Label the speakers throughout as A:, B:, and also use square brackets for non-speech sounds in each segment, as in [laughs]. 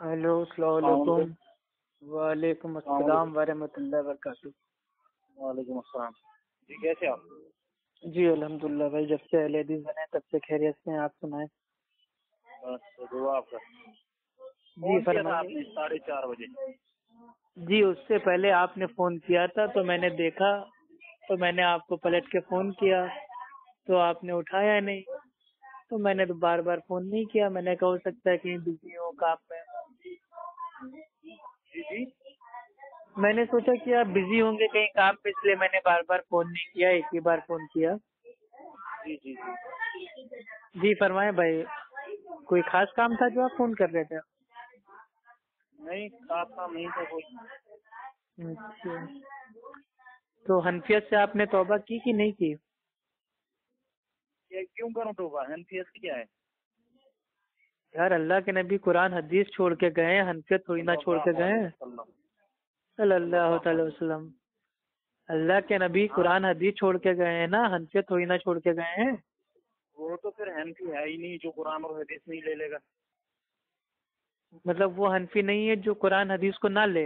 A: Hello सलामकुम वालेकुम। अस्सलाम वरहमतुल्लाहि वबरकातुहू।
B: वालेकुम अस्सलाम। जी कैसे आप?
A: जी अल्हम्दुलिल्लाह भाई जब से हदीस बने तब से खैरियत से हैं आप सुनाए।
B: बस दुआ आपका।
A: जी फरमाइए।
B: आपने साढ़े चार बजे?
A: जी उससे पहले आपने फ़ोन किया था तो मैंने देखा तो मैंने आपको पलट के फ़ोन किया तो आपने उठाया नहीं तो मैंने तो बार बार फ़ोन नहीं किया। मैंने कहा हो सकता है कहीं बिज़ी हो काम में
B: जी जी।
A: मैंने सोचा कि आप बिज़ी होंगे कहीं काम पे इसलिए मैंने बार बार फ़ोन नहीं किया एक ही बार फ़ोन किया।
B: जी जी जी।
A: जी फरमाए भाई कोई खास काम था जो आप फ़ोन कर रहे थे?
B: नहीं खास काम नहीं था कोई।
A: अच्छा। तो हनफियत से आपने तौबा की कि नहीं की?
B: क्यों करूँ तोबा? की क्या है?
A: यार अल्लाह के नबी कुरान हदीस छोड़ के गए हैं हनफियत थोड़ी ना छोड़ के गए हैं। सल्लल्लाहु अलैहि वसल्लम। अल्लाह के नबी कुरान हदीस छोड़ के गए हैं ना हनफियत थोड़ी ना छोड़ के गए हैं।
B: वो तो फिर हनफी है ही नहीं जो कुरान और हदीस नहीं ले लेगा।
A: मतलब वो हनफी नहीं है जो कुरान हदीस को ना ले।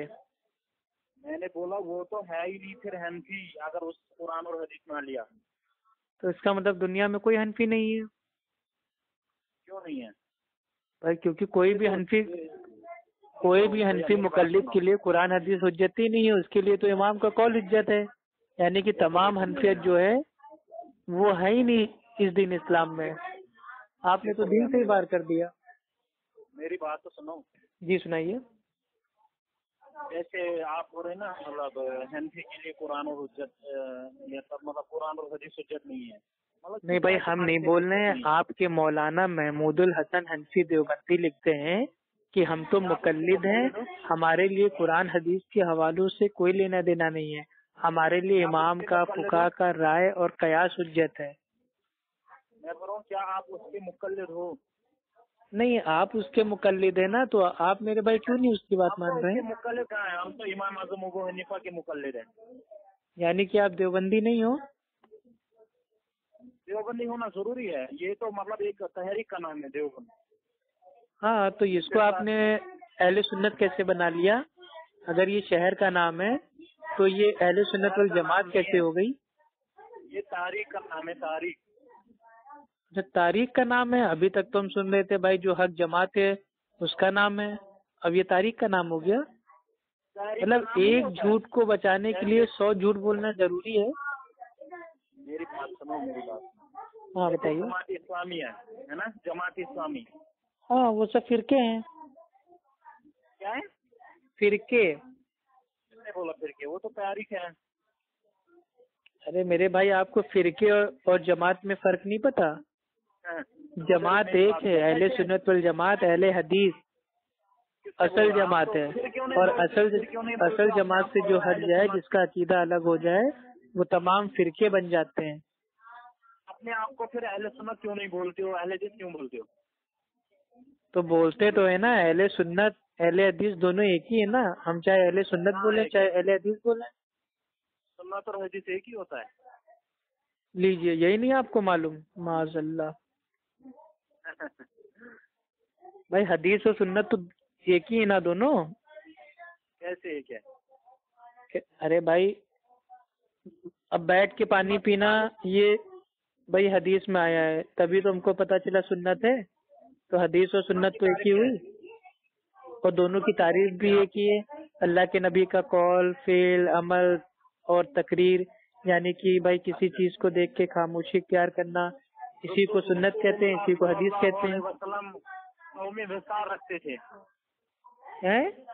B: मैंने बोला वो तो है ही नहीं फिर हनफी अगर उस कुरान और हदीस ना लिया।
A: तो इसका मतलब दुनिया में कोई हनफी नहीं है।
B: क्यों नहीं है?
A: भाई क्योंकि कोई भी हनफी कोई भी हनफी मुकल्लिद के लिए कुरान हदीस हुज्जत ही नहीं है उसके लिए तो इमाम का कौल हुज्जत है। यानी कि तमाम हनफियत जो है वो है ही नहीं इस दिन इस्लाम में। आपने तो दिन से ही बार कर दिया।
B: मेरी बात तो सुनो।
A: जी सुनाइए।
B: जैसे आप बोल रहे हैं ना मतलब हनफी के लिए कुरान और सब मतलब कुरान और हदीस हुज्जत नहीं है।
A: नहीं भाई हम नहीं बोल रहे हैं आपके मौलाना महमूदुल हसन हँसी देवबंदी लिखते हैं कि हम तो मुकल्लिद हैं हमारे लिए कुरान हदीस के हवालों से कोई लेना देना नहीं है। हमारे लिए इमाम का फुका का राय और कयास उज्जत है।
B: मैं क्या आप उसके मुकल्लिद हो?
A: नहीं आप उसके मुकल्लिद है ना तो आप मेरे भाई क्यों नहीं उसकी बात मान रहे हैं?
B: मुकल्लिद कहाँ है? हम तो इमाम आज़म अबू हनीफा के मुकल्लिद हैं।
A: यानी कि आप देवबंदी नहीं हो?
B: देवबंदी होना ज़रूरी है। ये तो मतलब एक तहरीक का नाम है देवबंदी।
A: हाँ तो इसको आपने अहले सुन्नत कैसे बना लिया? अगर ये शहर का नाम है तो ये अहले सुन्नत वल जमात कैसे हो गई?
B: ये तारीख का नाम है तारीख।
A: अच्छा तारीख का नाम है? अभी तक तो हम सुन रहे थे भाई जो हक जमात है उसका नाम है। अब ये तारीख का नाम हो गया। मतलब एक झूठ को बचाने के लिए सौ झूठ बोलना ज़रूरी है?
B: मेरी बात सुनो मेरी बात
A: हाँ बताइए।
B: जमात इस्लामी है है ना? जमात इस्लामी
A: हाँ वो सब फिरके हैं।
B: क्या है?
A: फिरके।
B: किसने बोला फिर के वो तो तारीख है।
A: अरे मेरे भाई आपको फिरके और, और जमात में फ़र्क नहीं पता?
B: हाँ।
A: जमात एक है अहले सुन्नत वल जमात अहले हदीस। असल जमात है। और असल असल जमात से जो हट जाए जिसका अकीदा अलग हो जाए वो तमाम फिरके बन जाते हैं।
B: अपने आप को फिर अहले सुन्नत क्यों नहीं बोलते हो? अहले हदीस क्यों बोलते हो?
A: तो बोलते तो है ना अहले सुन्नत अहले हदीस दोनों एक ही है ना? हम चाहे अहले सुन्नत बोले चाहे अहले हदीस बोले।
B: सुन्नत और हदीस एक ही होता है।
A: लीजिए यही नहीं आपको मालूम? माजल्ला [laughs] भाई हदीस और सुन्नत तो एक ही है ना दोनों?
B: कैसे एक है?
A: अरे भाई अब बैठ के पानी पीना ये भाई हदीस में आया है। तभी तो हमको पता चला सुन्नत है। तो हदीस और सुन्नत तो एक ही हुई। और दोनों की तारीफ़ भी एक ही है। अल्लाह के नबी का कौल फेल अमल और तकरीर यानी कि भाई किसी चीज़ को देख के खामोशी प्यार करना इसी को सुन्नत कहते हैं इसी को हदीस कहते हैं।
B: विशाल रखते थे।
A: हैं?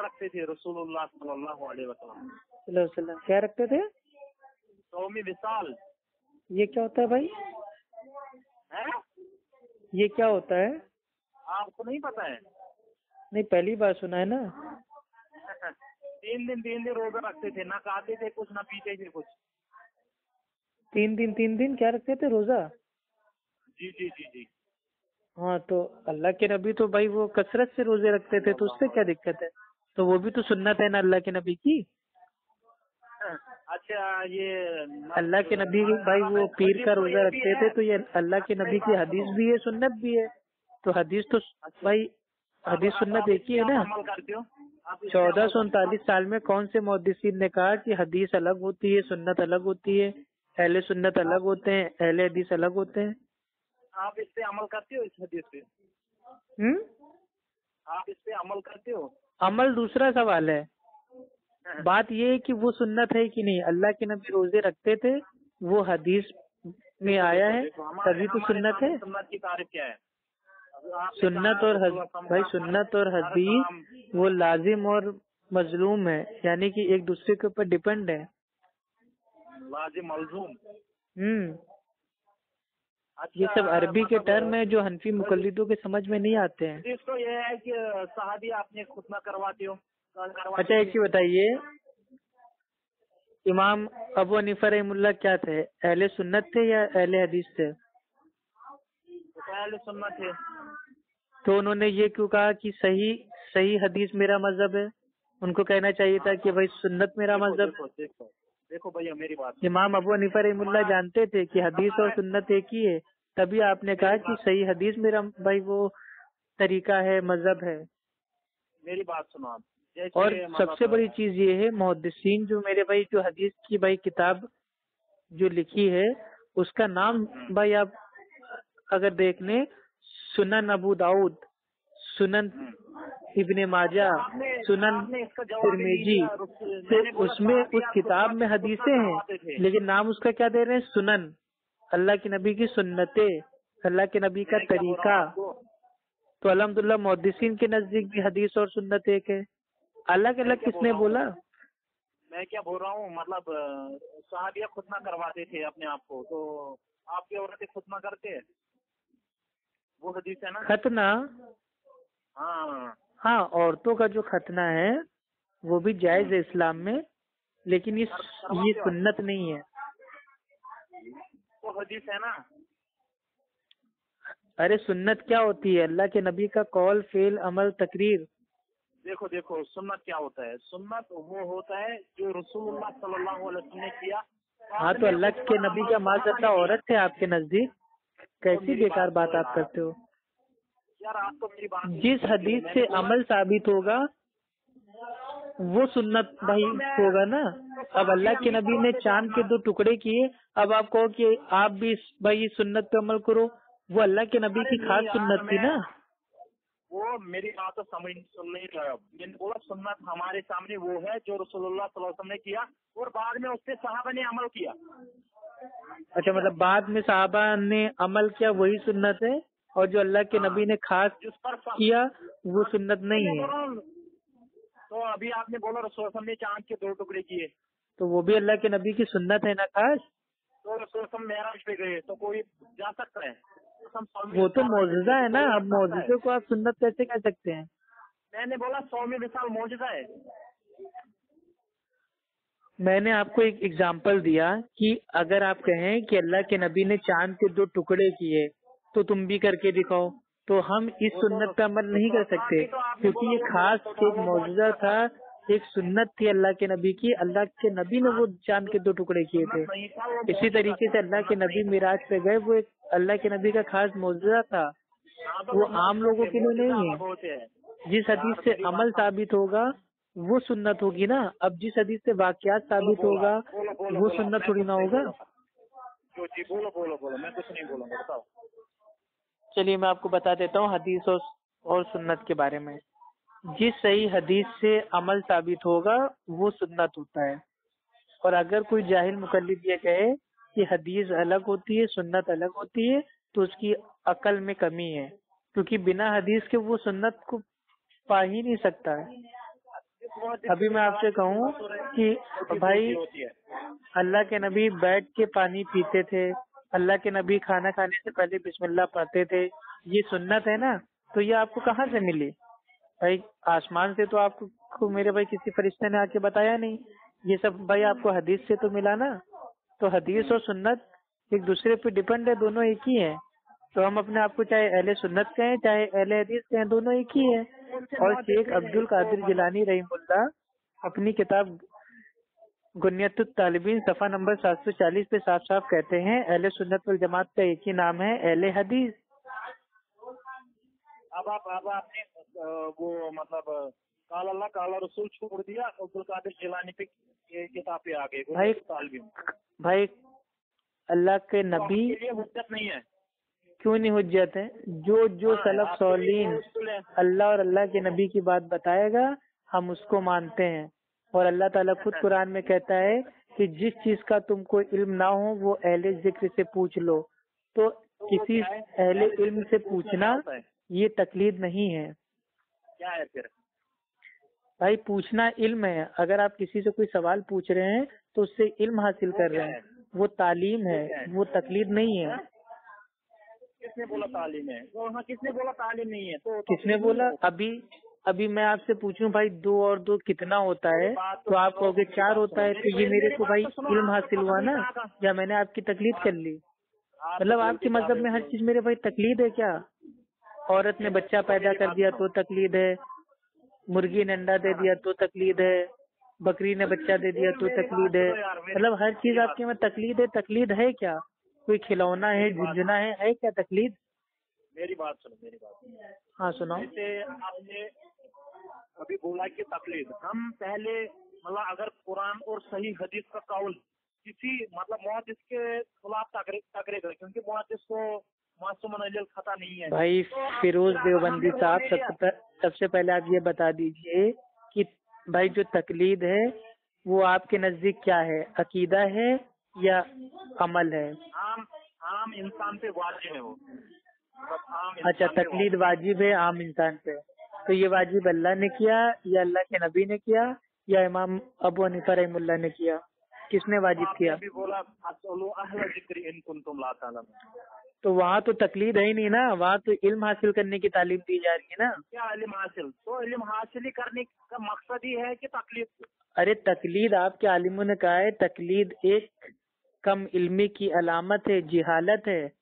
B: रखते थे रसूलुल्लाह सल्लल्लाहु अलैहि वसल्लम।
A: क्या रखते थे?
B: विशाल
A: ये क्या होता है भाई?
B: है?
A: ये क्या होता है?
B: आपको नहीं पता है?
A: नहीं पहली बार सुना है ना। [laughs]
B: तीन दिन तीन दिन रोजा रखते थे ना खाते थे कुछ ना पीते थे कुछ।
A: तीन दिन तीन दिन क्या रखते थे रोजा?
B: जी जी जी जी।
A: हाँ तो अल्लाह के नबी तो भाई वो कसरत से रोज़े रखते थे तो उससे क्या दिक्कत है? तो वो भी तो सुन्नत है ना अल्लाह के नबी की?
B: ये
A: अल्लाह के नबी भाई वो पीर का रोजा रखते थे तो ये अल्लाह के नबी की हदीस भी है सुन्नत भी है। तो हदीस तो भाई हदीस सुन्नत एक ही है ना?
B: हो?
A: चौदह सौ उनतालीस साल में कौन से मुहद्दिसीन ने कहा कि हदीस अलग होती है सुन्नत अलग होती है? अहले सुन्नत अलग होते हैं अहले हदीस अलग होते हैं।
B: आप इस पे अमल करते हो इस हदीस पे?
A: हम्म?
B: आप इस पे अमल करते हो?
A: अमल दूसरा सवाल है। बात ये है कि वो सुन्नत है कि नहीं? अल्लाह के नबी रोज़े रखते थे वो हदीस में आया है तभी तो सुन्नत है।
B: सुन्नत की तारीफ़ क्या है?
A: सुन्नत और हद, भाई सुन्नत और हदीस वो लाजिम और मजलूम है यानी कि एक दूसरे के ऊपर डिपेंड है।
B: लाजिम
A: हम्म।
B: अच्छा
A: ये सब अरबी के
B: मतलब,
A: टर्म है जो हनफी मुकल्लिदों के समझ में नहीं आते हैं।
B: हदीस तो ये है कि सहाबी आपने खुतना करवाते हो।
A: अच्छा एक चीज़ बताइए। इमाम अबू हनीफा रहमुल्ला क्या थे? अहले सुन्नत थे या अहले हदीस थे?
B: तो पहले सुन्नत है
A: तो उन्होंने ये क्यों कहा कि सही सही हदीस मेरा मज़हब है? उनको कहना चाहिए था कि भाई सुन्नत मेरा मज़हब
B: देखो भैया मेरी बात
A: इमाम अबू हनीफा रहमुल्ला जानते थे कि हदीस और सुन्नत एक ही है। तभी आपने कहा कि सही हदीस मेरा भाई वो तरीका है मज़हब है।
B: मेरी बात सुनो आप।
A: और सबसे बड़ी चीज़ ये है मुहद्दिसीन जो मेरे भाई जो हदीस की भाई किताब जो लिखी है उसका नाम भाई आप अगर देख लें सुनन अबू दाऊद सुनन इब्ने माजा सुनन
B: ही नहीं
A: तिरमिजी तो उसमें उस किताब में हदीसें हैं लेकिन नाम उसका क्या दे रहे हैं? सुनन। अल्लाह के नबी की सुन्नते अल्लाह के नबी का तरीका। तो अलहमदुल्ला मुहद्दिसीन के नज़दीक भी हदीस और सुन्नत एक है। अलग अलग किसने
B: बोला मैं क्या बोल रहा हूँ? मतलब साहबिया खुतना करवाते थे अपने आप को तो आपकी औरतें खुतना करते? वो हदीस है ना?
A: खतना?
B: हाँ।
A: हाँ औरतों का जो खतना है वो भी जायज़ है इस्लाम में लेकिन ये ये सुन्नत नहीं है।
B: वो हदीस है ना?
A: अरे सुन्नत क्या होती है? अल्लाह के नबी का कौल फेल अमल तकरीर।
B: देखो देखो सुन्नत क्या होता है? सुन्नत वो होता है जो रसूलुल्लाह सल्लल्लाहु अलैहि वसल्लम ने किया।
A: हाँ तो अल्लाह के नबी का माजल्ला औरत है आपके नज़दीक? कैसी बेकार बात आप करते हो?
B: यार आपको मेरी बात
A: जिस हदीस से अमल साबित होगा वो सुन्नत भाई होगा ना? अब अल्लाह के नबी ने चाँद के दो टुकड़े किए अब आप कहो कि आप भी भाई सुन्नत पे अमल करो वो अल्लाह के नबी की खास सुन्नत थी ना?
B: वो मेरी बात तो समझ सुन नहीं रहा मैंने बोला सुन्नत हमारे सामने वो है जो रसूलुल्लाह सल्लल्लाहु अलैहि वसल्लम ने किया और बाद में उससे साहबा ने अमल किया।
A: अच्छा मतलब बाद में साहबा ने अमल किया वही सुन्नत है? और जो अल्लाह के नबी ने खास
B: जिस पर
A: किया वो सुन्नत नहीं है?
B: हूँ, तो अभी आपने बोला रसोल ने चाँद के दो टुकड़े किए।
A: तो वो भी अल्लाह के नबी की सुन्नत है ना खास?
B: तो रसोल मेराज पे गए तो कोई जा सकता है?
A: वो तो मौजूदा है ना अब मौजूदे को आप सुन्नत कैसे कह सकते हैं?
B: मैंने बोला सौ में मिसाल मौजूदा है।
A: मैंने आपको एक एग्ज़ाम्पल दिया कि अगर आप कहें कि अल्लाह के नबी ने चाँद के दो टुकड़े किए तो तुम भी करके दिखाओ। तो हम इस सुन्नत पे अमल नहीं कर सकते क्योंकि ये खास एक मौजूदा था। एक सुन्नत थी अल्लाह के नबी की। अल्लाह के नबी ने वो चाँद के दो टुकड़े किए थे। इसी तरीके से अल्लाह के नबी मिराज पे गए। वो एक अल्लाह के नबी का खास मौजूदा था। वो आम लोगों के लिए नहीं है। जिस हदीस से अमल साबित होगा, वो सुन्नत होगी ना। अब जिस हदीस से वाकयात साबित होगा, वो सुन्नत थोड़ी ना होगा।
B: बताओ
A: चलिए, मैं आपको बता देता हूँ हदीस और सुन्नत के बारे में। जिस सही हदीस से अमल साबित होगा, वो सुन्नत होता है। और अगर कोई जाहिल मुकल्लिद ये कहे कि हदीस अलग होती है, सुन्नत अलग होती है तो उसकी अकल में कमी है। क्योंकि बिना हदीस के वो सुन्नत को पा ही नहीं सकता है। अभी मैं आपसे कहूँ कि भाई, अल्लाह के नबी बैठ के पानी पीते थे, अल्लाह के नबी खाना खाने से पहले बिस्मिल्लाह पढ़ते थे, ये सुन्नत है ना? तो ये आपको कहाँ से मिली? भाई, आसमान से तो आपको मेरे भाई किसी फरिश्ते ने आके बताया नहीं। ये सब भाई आपको हदीस से तो मिला ना। तो हदीस और सुन्नत एक दूसरे पे डिपेंड है, दोनों एक ही है। तो हम अपने आप को चाहे अहले सुन्नत कहें, चाहे अहले हदीस कहें, दोनों एक ही है। और शेख अब्दुल कादिर जिलानी रहीमुल्ला अपनी किताब गुनियत तालिबीन सफ़ा नंबर 740 पे साफ़ साफ़ कहते हैं, अहले सुन्नत जमात का एक ही नाम है, अहले हदीस।
B: अब आप, अब आपने वो मतलब काला अल्लाह काला रसूल छोड़ दिया अब्दुल कादिर जिलानी पे ये किताब पे आ गए
A: भाई- भाई अल्लाह के
B: तो
A: नबी
B: हुज्जत नहीं है।
A: क्यों नहीं हुज्जत है? जो जो
B: हाँ,
A: सलफ सौलीन। अल्लाह और अल्लाह के नबी की बात बताएगा हम उसको मानते हैं। और अल्लाह ताला खुद [laughs] कुरान में कहता है कि जिस चीज़ का तुमको इल्म ना हो वो अहले ज़िक्र से पूछ लो। तो
B: तो
A: किसी अहले इल्म से
B: पूछना।
A: ये तकलीद नहीं है।
B: क्या है फिर?
A: भाई पूछना इल्म है। अगर आप किसी से कोई सवाल पूछ रहे हैं तो उससे इल्म हासिल कर रहे हैं? वो तालीम है।
B: है?
A: वो तकलीद नहीं है।
B: हाँ? किसने बोला तालीम है? तो हाँ किसने बोला तालीम नहीं है? तो
A: किसने बोला? अभी अभी मैं आपसे पूछूँ भाई दो और दो कितना होता है?
B: बात
A: तो आप कहोगे चार होता है तो ये
B: मेरे
A: को भाई
B: तो
A: इल्म हासिल हुआ ना? या मैंने आपकी तकलीफ़ कर ली? मतलब
B: तो
A: आपके मज़हब में हर चीज़ मेरे भाई तकलीफ़ है क्या? औरत ने बच्चा पैदा कर दिया तो तकलीद है मुर्गी ने अंडा दे दिया तो तकलीद है बकरी ने बच्चा दे दिया तो तकलीद है। मतलब हर चीज़ आपके में तकलीद है तकलीद है क्या? कोई खिलौना है झुंझुना है है क्या तकलीद?
B: मेरी बात सुनो मेरी बात सुनो।
A: हाँ सुनाओ।
B: जैसे आपने अभी बोला कि तकलीद हम पहले मतलब अगर कुरान और सही हदीस का कौल किसी मतलब मुहदस के खिलाफ तकरे तकरेगा क्योंकि मुहदस को मासूम अनिल खता नहीं है।
A: भाई
B: तो
A: फिरोज देवबंदी साहब सबसे सबसे पहले आप ये बता दीजिए कि भाई जो तकलीद है वो आपके नज़दीक क्या है? अकीदा है या अमल है?
B: आम आम इंसान पे वाजिब है वो।
A: अच्छा तकलीद
B: वाजिब
A: है आम इंसान पे। तो ये वाजिब अल्लाह ने किया या अल्लाह के नबी ने किया या इमाम अबू हनीफा रहमुल्लाह ने किया? किसने वाजिब किया?
B: बोला
A: तो वहाँ तो तकलीद है ही नहीं ना वहाँ तो इल्म हासिल करने की तालीम दी जा रही है ना।
B: क्या इल्म हासिल? तो इल्म हासिल ही करने का मकसद ही है कि तकलीफ़
A: अरे तकलीद आपके आलिमों ने कहा है तकलीद एक कम इल्मी की अलामत है जिहालत है।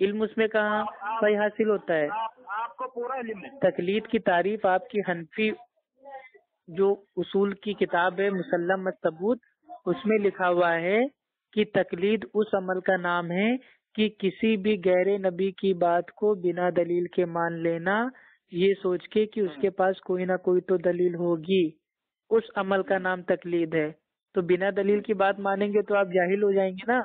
A: इल्म उसमें कहाँ भाई हासिल होता है?
B: आप आपको पूरा इल्म है।
A: तकलीद की तारीफ़ आपकी हनफी जो उसूल की किताब है मुसल्लम सबूत उसमें लिखा हुआ है कि तकलीद उस अमल का नाम है कि किसी भी गैर नबी की बात को बिना दलील के मान लेना ये सोच के कि उसके पास कोई ना कोई तो दलील होगी। उस अमल का नाम तकलीद है। तो बिना दलील की बात मानेंगे तो आप जाहिल हो जाएँगे ना?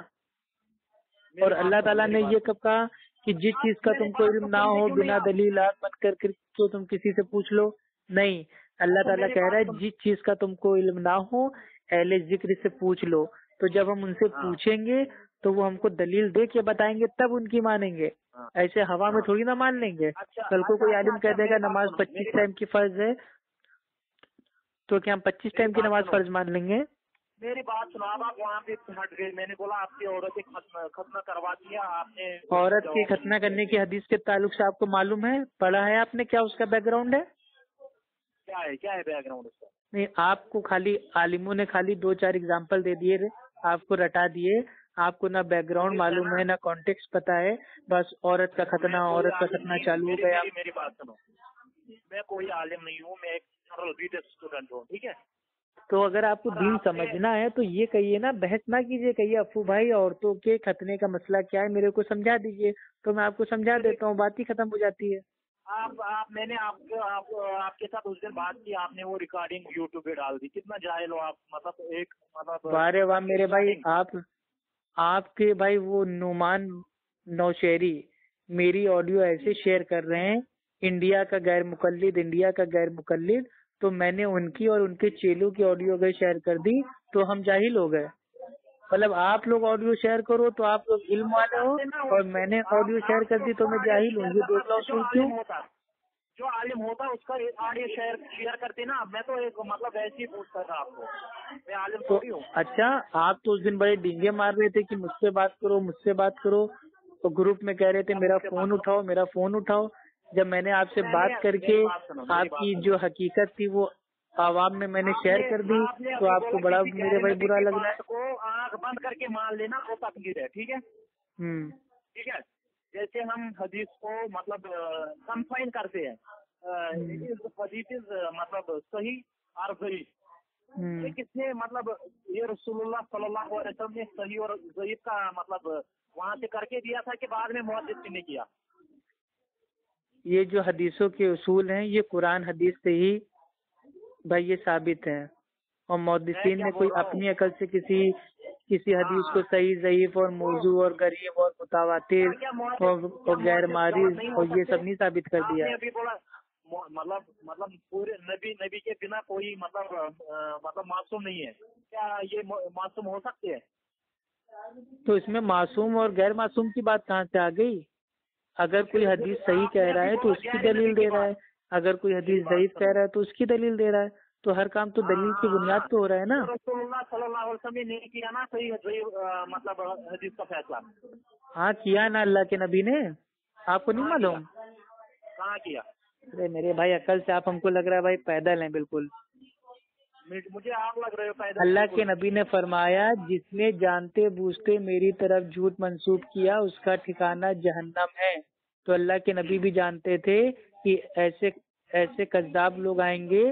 A: और अल्लाह ताला ने ये कब कहा कि जिस चीज़ का तुमको इल्म ना हो बिना दलील आग मत कर कर तो तुम किसी से पूछ लो। नहीं अल्लाह
B: तो
A: ताला कह रहा है जिस चीज़ का तुमको इल्म ना हो अहले ज़िक्र से पूछ लो। तो जब हम उनसे
B: हाँ।
A: पूछेंगे तो वो हमको दलील दे के बताएँगे तब उनकी मानेंगे।
B: हाँ।
A: ऐसे हवा में थोड़ी ना मान लेंगे।
B: अच्छा,
A: कल को
B: अच्छा,
A: कोई
B: अच्छा,
A: आलिम कह
B: अच्छा,
A: देगा नमाज़ पच्चीस टाइम की फ़र्ज़ है। तो क्या हम पच्चीस टाइम की नमाज़ फ़र्ज़ मान लेंगे?
B: मेरी बात सुनो अब आप वहाँ पे हट गए। मैंने बोला आपकी औरतें खत्म खत्म करवा दिया आपने
A: औरत की खतना करने की हदीस के ताल्लुक से आपको मालूम है? पढ़ा है आपने क्या उसका बैकग्राउंड है?
B: क्या है क्या है बैकग्राउंड उसका?
A: नहीं आपको खाली आलिमों ने खाली दो चार एग्ज़ाम्पल दे दिए आपको रटा दिए। आपको ना बैकग्राउंड मालूम है ना कॉन्टेक्स्ट पता है। बस औरत का खतना औरत का खतना चालू हो गया।
B: मेरी मेरी बात सुनो। मैं कोई आलिम नहीं हूँ मैं एक स्टूडेंट हूँ ठीक है?
A: तो अगर आपको दीन समझना है तो ये कहिए ना बहस ना कीजिए कहिए अफू भाई औरतों के खतने का मसला क्या है? मेरे को समझा दीजिए। तो मैं आपको समझा देता हूँ बात ही खत्म हो जाती है।
B: आप आप मैंने आपके आप, आपके साथ उस दिन बात की आपने वो रिकॉर्डिंग यूट्यूब पे डाल दी। कितना जाहिल हो आप मतलब एक मतलब
A: वारे वाह मेरे भाई आप आपके भाई वो नुमान नौशेरी मेरी ऑडियो ऐसे शेयर कर रहे हैं इंडिया का गैर मुकल्लिद इंडिया का गैर मुकल्लिद तो मैंने उनकी और उनके चेलों की ऑडियो अगर शेयर कर दी तो हम जाहिल हो गए। मतलब आप लोग ऑडियो शेयर करो तो आप लोग इल्म वाले हो और मैंने ऑडियो शेयर कर दी तो मैं जाहिल हूँ ये
B: जो
A: उसूल
B: आलिम
A: क्यों?
B: होता जो आलिम होता उसका ऑडियो शेयर शेयर करते ना मैं तो एक मतलब ऐसे ही पूछता था आपको। मैं आलिम
A: तो
B: हूँ।
A: अच्छा आप तो उस दिन बड़े डींगे मार रहे थे कि मुझसे बात करो मुझसे बात करो। तो ग्रुप में कह रहे थे मेरा फ़ोन उठाओ मेरा फ़ोन उठाओ। जब मैंने आपसे बात करके
B: सुनो,
A: आपकी जो हकीकत थी वो आवाम में मैंने शेयर कर दी तो आपको बड़ा मेरे भाई बुरा लग रहा है।
B: को आँख बंद करके मान लेना वो तकलीफ़ है ठीक है?
A: हम्म।
B: ठीक है? जैसे हम हदीस को मतलब कंफाइन करते हैं हदीस इज़ मतलब सही और सही। ये
A: हम्म
B: किसने मतलब ये रसूलुल्लाह सल्लल्लाहु अलैहि वसल्लम ने सही और जयीफ का मतलब वहाँ से करके दिया था कि बाद में मुहद्दिस ने किया?
A: ये जो हदीसों के उसूल हैं ये कुरान हदीस से ही भाई ये साबित है। और
B: क्या
A: ने कोई अपनी अकल से किसी किसी हदीस को
B: हाँ।
A: सही ज़यीफ और मौजू और गरीब और मुतावातिर और, और गैर मारिज
B: हो
A: और ये सब नहीं साबित कर दिया।
B: मतलब मतलब पूरे नबी नबी के बिना कोई मतलब मतलब मासूम नहीं है। क्या ये मासूम हो सकते हैं?
A: तो इसमें मासूम और गैर मासूम की बात कहाँ से आ गई? अगर कोई हदीस सही कह रहा है तो उसकी दलील दे रहा है। अगर कोई हदीस ज़यीफ कह रहा है तो उसकी दलील दे रहा है। तो हर काम तो दलील की बुनियाद पे हो रहा है ना?
B: किया ना सही सही मतलब हदीस का फैसला।
A: हाँ किया ना अल्लाह के नबी ने? आपको नहीं मालूम?
B: कहाँ किया?
A: अरे मेरे भाई अकल से आप हमको लग रहा है भाई पैदल हैं बिल्कुल।
B: मुझे- आप लग रहे हो पैदा
A: अल्लाह के नबी ने फरमाया जिसने जानते बूझते मेरी तरफ़ झूठ मंसूब किया उसका ठिकाना जहन्नम है। तो अल्लाह के नबी भी जानते थे कि ऐसे ऐसे कज्जाब लोग आएँगे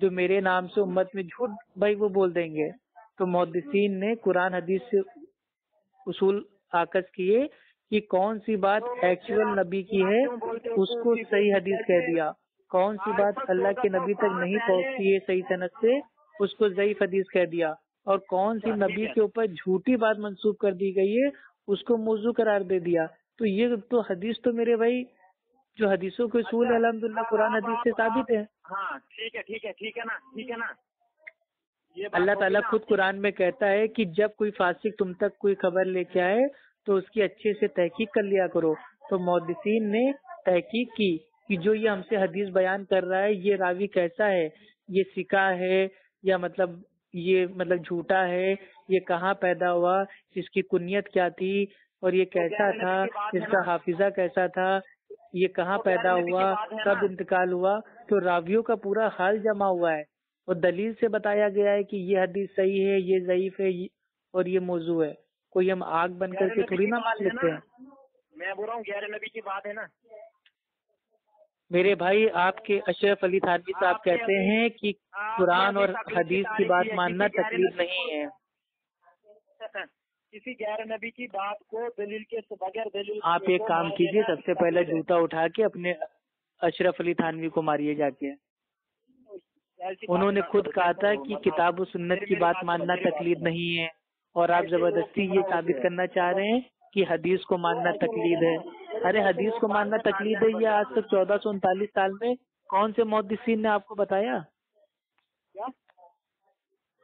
A: जो मेरे नाम से उम्मत में झूठ भाई वो बोल देंगे। तो मुहद्दिसीन ने कुरान हदीस से उसूल आकस किए कि कौन सी बात एक्चुअल नबी की है, उसको सही हदीस कह दिया। कौन सी बात अल्लाह के नबी तक नहीं पहुँचती है सही सनद से, उसको ज़यीफ हदीस कह दिया। और कौन सी नबी के ऊपर झूठी बात मंसूब कर दी गई है, उसको मौजू करार दे दिया। तो ये तो हदीस तो मेरे भाई जो हदीसों के उसूल है अलहमदुल्ला कुरान हदीस से साबित है।
B: हाँ ठीक है ठीक है ठीक है ना ठीक है ना।
A: अल्लाह ताला खुद कुरान में कहता है कि जब कोई फासिक तुम तक कोई खबर लेके आए तो उसकी अच्छे से तहकीक कर लिया करो। तो मुहद्दिसीन ने तहकीक की कि जो ये हमसे हदीस बयान कर रहा है ये रावी कैसा है? ये सिका है या मतलब ये मतलब झूठा है? ये कहाँ पैदा हुआ? इसकी कुनियत क्या थी? और ये कैसा था? इसका हाफिजा कैसा था? ये कहाँ तो पैदा हुआ कब इंतकाल हुआ तो रावियों का पूरा हाल जमा हुआ है। और दलील से बताया गया है कि ये हदीस सही है ये ज़यीफ है और ये मौजू है। कोई हम आग बन करके थोड़ी ना मान लेते हैं।
B: मैं बोल रहा हूँ गैर नबी की बात है ना।
A: मेरे भाई आपके अशरफ अली थानवी साहब कहते हैं कि कुरान और हदीस की बात मानना तकलीफ़ नहीं है। [laughs]
B: किसी गैर नबी की बात को दलील के बगैर दलील
A: आप एक काम कीजिए सबसे पहले जूता उठा के अपने अशरफ अली थानवी को मारिए जाके। उन्होंने खुद कहा था कि किताब सुन्नत की बात मानना तकलीद नहीं है और आप ज़बरदस्ती ये साबित करना चाह रहे हैं कि हदीस को मानना तकलीद है। अरे हदीस को मानना तकलीद है ये आज तक चौदह सौ उनतालीस साल में कौन से मुहद्दिसीन ने आपको बताया?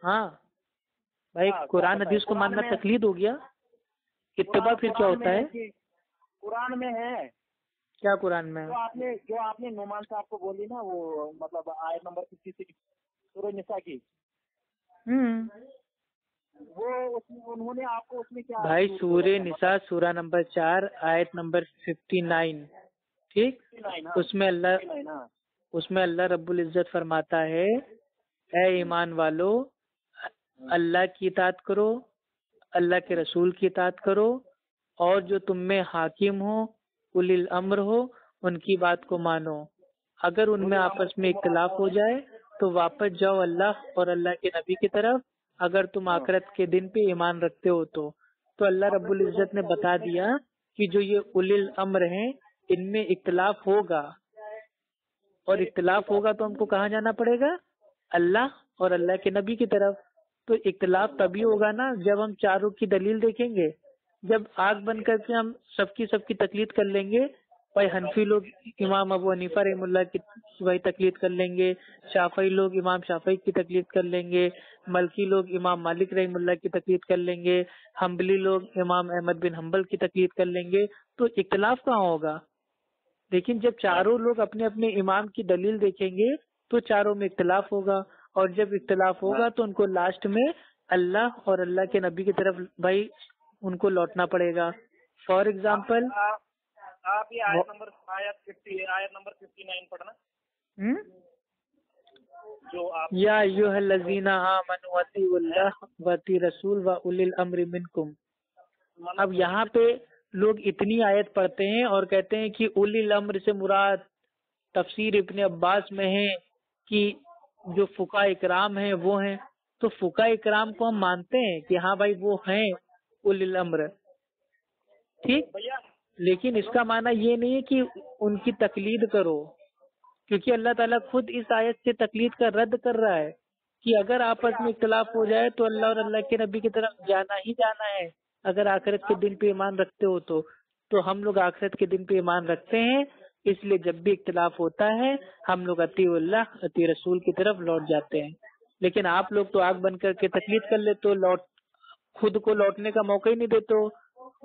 A: हाँ। भाई
B: हाँ,
A: कुरान हदीस को मानना तकलीद हो गया।
B: कुरान-
A: फिर क्या होता है?
B: कुरान में है।
A: क्या कुरान में?
B: जो आपने जो आपने नुमान साहब को बोली ना वो मतलब आयत नंबर फिफ्टी सिक्स निसा की
A: हम्म।
B: वो उन्होंने आपको उसमें क्या
A: भाई सूर्य
B: था?
A: सूरा नंबर चार आयत नंबर फिफ्टी नाइन। ठीक?
B: 59, हाँ,
A: उसमें अल्लाह
B: 59, हाँ।
A: उसमें अल्लाह रब्बुल इज़्ज़त फरमाता है ए ईमान वालो अल्लाह की इतात करो, अल्लाह के रसूल की इतात करो, और जो तुम में हाकिम हो, उलिल अम्र हो, उनकी बात को मानो। अगर उनमें आपस में इख्तलाफ हो जाए तो वापस जाओ अल्लाह और अल्लाह के नबी की तरफ़। अगर तुम आखिरत के दिन पे ईमान रखते हो तो। तो अल्लाह रब्बुल इज़्ज़त ने बता दिया कि जो ये उलिल अम्र हैं, इनमें इख्तलाफ होगा। और इख्तलाफ होगा तो हमको कहाँ जाना पड़ेगा? अल्लाह और अल्लाह के नबी की तरफ़। तो इख्तलाफ तभी होगा ना जब हम चारों की दलील देखेंगे। जब आग बन करके हम सबकी सबकी तकलीद कर लेंगे, भाई हनफी लोग, इमाम अबू हनीफा रहमुल्ला की भाई तकलीद कर लेंगे, शाफई लोग, इमाम शाफई की तकलीद कर लेंगे, मलकी लोग, इमाम मालिक रहमुल्ला की तकलीद कर लेंगे, हम्बली लोग, इमाम अहमद बिन हम्बल की तकलीद कर लेंगे तो इख्तलाफ कहाँ होगा? लेकिन जब चारों लोग अपने अपने इमाम की दलील देखेंगे तो चारों में इख्तलाफ होगा। और जब इख्तलाफ होगा तो उनको लास्ट में अल्लाह और अल्लाह के नबी की तरफ़ भाई उनको लौटना पड़ेगा। फॉर एग्ज़ाम्पल
B: आप ये आयत नंबर आयत फिफ्टी आयत नंबर फिफ्टी नाइन पढ़ना जो आप
A: या अय्युहल्लज़ीना आमनु अतिउल्लाह व अती रसूल व उलिल अम्रि मिनकुम।
B: मतलब
A: अब यहाँ पे लोग इतनी आयत पढ़ते हैं और कहते हैं कि उलिल अम्र से मुराद तफसीर इब्ने अब्बास में है कि जो फुका इकराम है वो है। तो फुका इकराम को हम मानते हैं कि हाँ भाई वो हैं उलिल अम्र। ठीक? लेकिन इसका माना ये नहीं है कि उनकी तकलीद करो। क्योंकि अल्लाह ताला खुद इस आयत से तकलीद का रद्द कर रहा है कि अगर आपस में इख्तलाफ हो जाए तो अल्लाह और अल्लाह के नबी की तरफ़ जाना ही जाना है। अगर आखिरत के दिन पे ईमान रखते हो तो तो हम लोग आखिरत के दिन पे ईमान रखते हैं। इसलिए जब भी इख्तलाफ होता है हम लोग अति अल्लाह अति रसूल की तरफ़ लौट जाते हैं। लेकिन आप लोग तो आग बन करके तकलीफ़ कर लेते हो लौट खुद को लौटने का मौका ही नहीं देते हो।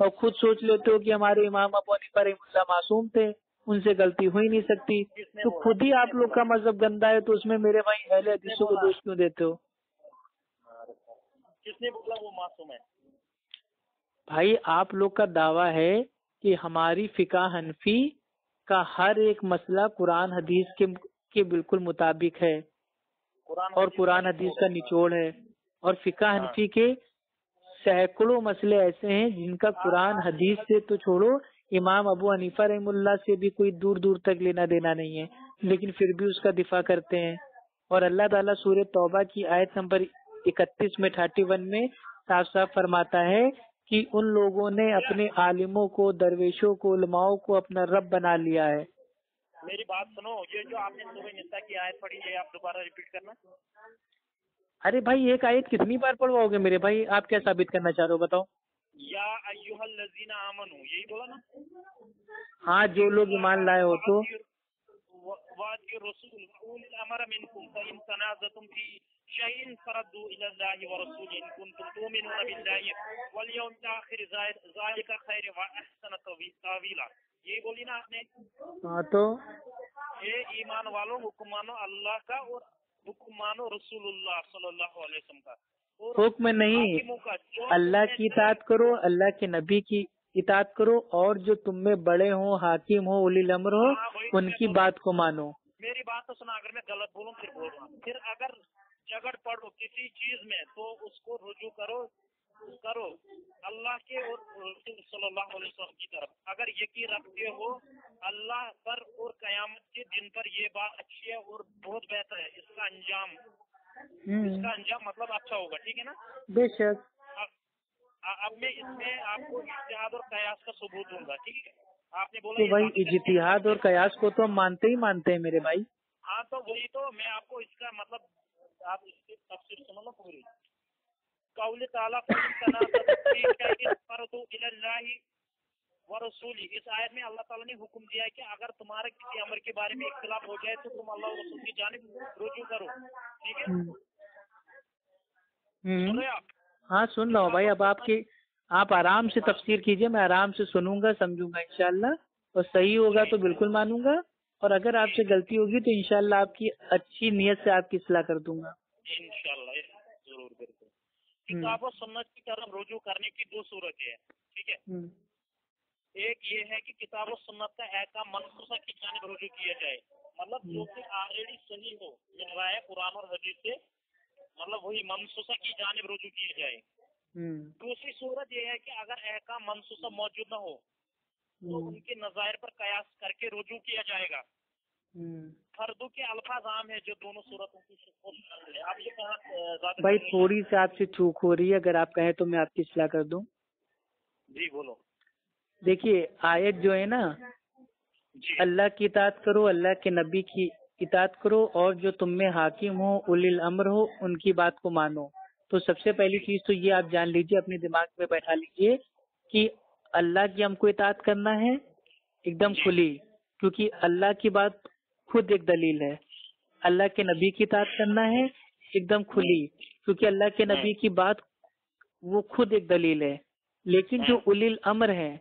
A: और खुद सोच लेते हो कि हमारे इमाम अबू पर मासूम थे उनसे गलती हो ही नहीं सकती। तो खुद ही आप लोग का मज़हब गंदा है तो उसमें मेरे भाई अहले हदीसों को दोष क्यों देते हो?
B: किसने बोला वो मासूम है।
A: भाई आप लोग का दावा है कि हमारी फिका हनफी का हर एक मसला कुरान हदीस के के बिल्कुल मुताबिक है।
B: कुरान
A: और कुरान हदीस का निचोड़ है। और फिका
B: हाँ।
A: हनफी के सैकड़ों मसले ऐसे हैं जिनका कुरान हदीस से तो छोड़ो इमाम अबू हनीफा रहमुल्ला से भी कोई दूर दूर तक लेना देना नहीं है। लेकिन फिर भी उसका दिफा करते हैं। और अल्लाह ताला सूर्य तौबा की आयत नंबर इकतीस में थर्टी वन में साफ़ साफ़ फरमाता है कि उन लोगों ने अपने आलिमों को दरवेशों को उलमाओं को अपना रब बना लिया है।
B: मेरी बात सुनो ये जो आपने सुबह निस्सा की आयत पढ़ी है आप दोबारा रिपीट करना?
A: अरे भाई एक आयत कितनी बार पढ़वाओगे मेरे भाई? आप क्या साबित करना चाह रहे हो बताओ।
B: या लजीना आमनु यही बोला ना?
A: हाँ जो लोग ईमान लाए हो तो।
B: वादी रसूल उल अमर मिनकुम फइन तनाज़तुम फ़ी अल्लाहि व रसूल इन कुंतुम तुमिनूना बिल्लाहि वल यौमिल आखिर ज़ालिका खैर व अहसन तावीला ये बोली ना आपने
A: हाँ तो
B: ये ईमान वालों हुक्म मानो अल्लाह का और हुक्म मानो रसूलुल्लाह सल्लल्लाहु अलैहि वसल्लम का
A: हुक्म नहीं अल्लाह की इतात करो अल्लाह के नबी की इतात करो और जो तुम में बड़े हो हाकिम हो उलिल अम्र हो
B: हाँ,
A: उनकी बात को मानो।
B: मेरी बात तो सुना अगर मैं गलत बोलूँ फिर बोल। रहा फिर अगर झगड़ पड़ो किसी चीज़ में तो उसको रुजू करो करो। अल्लाह के और सल्लल्लाहु अलैहि वसल्लम की तरफ़। अगर यकीन रखते हो अल्लाह पर और कयामत के दिन पर ये बात अच्छी है और बहुत बेहतर है। इसका अंजाम
A: हम्म,
B: इसका अंजाम मतलब अच्छा होगा ठीक है ना?
A: बेशक।
B: अब मैं इसमें आपको इज्तिहाद और कयास का सबूत दूँगा ठीक है? आपने बोला
A: तो भाई इजतिहाद और कयास को तो हम मानते ही मानते हैं मेरे भाई।
B: हाँ तो वही तो मैं आपको इसका मतलब आप इसकी तफसीर सुनो ना पूरी। कौल ताला फरदु इलल्लाहि व रसूली। इस आयत में अल्लाह ताला ने हुक्म दिया है कि अगर तुम्हारे किसी अमर के बारे में इख्तिलाफ हो जाए तो तुम अल्लाह और रसूल की जानिब रुजू करो। ठीक है?
A: हम्म,
B: सुन
A: हम्म,
B: हो
A: हाँ सुन रहा हूँ भाई। अब आपकी आप आराम से तफसीर कीजिए मैं आराम से सुनूँगा समझूँगा इंशाल्लाह। और सही होगा तो बिल्कुल मानूँगा। और अगर आपसे गलती होगी तो इनशाला आपकी अच्छी नीयत से आपकी सलाह कर दूँगा।
B: इंशाल्लाह ज़रूर किताब सुन्नत की तरफ़ रुजू करने की दो सूरतें हैं ठीक है?
A: हम्म,
B: एक ये है कि किताब सुन्नत का ऐसा मनसूसा की जानिब रुजू किया जाए। मतलब जो कि ऑलरेडी सही हो है कुरान और हदीस से मतलब वही मनसूसा की जानब रुजू किया जाए।
A: हम्म,
B: दूसरी सूरत ये है कि अगर ऐका मनसूसा मौजूद न हो तो
A: हम्म,
B: उनके नज़ायर पर कयास करके रुजू किया जाएगा।
A: हम्म।
B: फर्दू के अल्फाज आम है जो दोनों सूरतों की अब ये कहा
A: भाई थोड़ी सी आपसे चूक हो रही है। अगर आप कहें तो मैं आपकी सलाह कर दूँ।
B: जी बोलो।
A: देखिए आयत जो है ना अल्लाह की इतात करो अल्लाह के नबी की इतात करो और जो तुम में हाकिम हो उलिल अम्र हो उनकी बात को मानो। तो सबसे पहली चीज़ तो ये आप जान लीजिए अपने दिमाग में बैठा लीजिए कि अल्लाह की हमको इतात करना है एकदम खुली क्योंकि अल्लाह की बात खुद एक दलील है। अल्लाह के नबी की इतात करना है एकदम खुली क्योंकि अल्लाह के नबी की बात वो खुद एक दलील है। लेकिन जो उलिल अमर है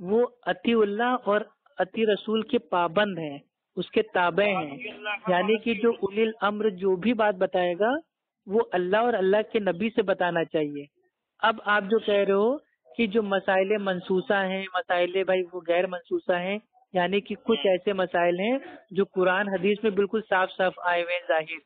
A: वो अतिउल्लाह और अति रसूल के पाबंद हैं उसके ताबे हैं। यानी कि जो उलिल अम्र जो भी बात बताएगा वो अल्लाह और अल्लाह के नबी से बताना चाहिए। अब आप जो कह रहे हो कि जो मसाइले मनसूसा हैं मसाइले भाई वो गैर मनसूसा हैं यानी कि कुछ ऐसे मसाइल हैं जो कुरान हदीस में बिल्कुल साफ़ साफ़ आए हुए हैं ज़ाहिर।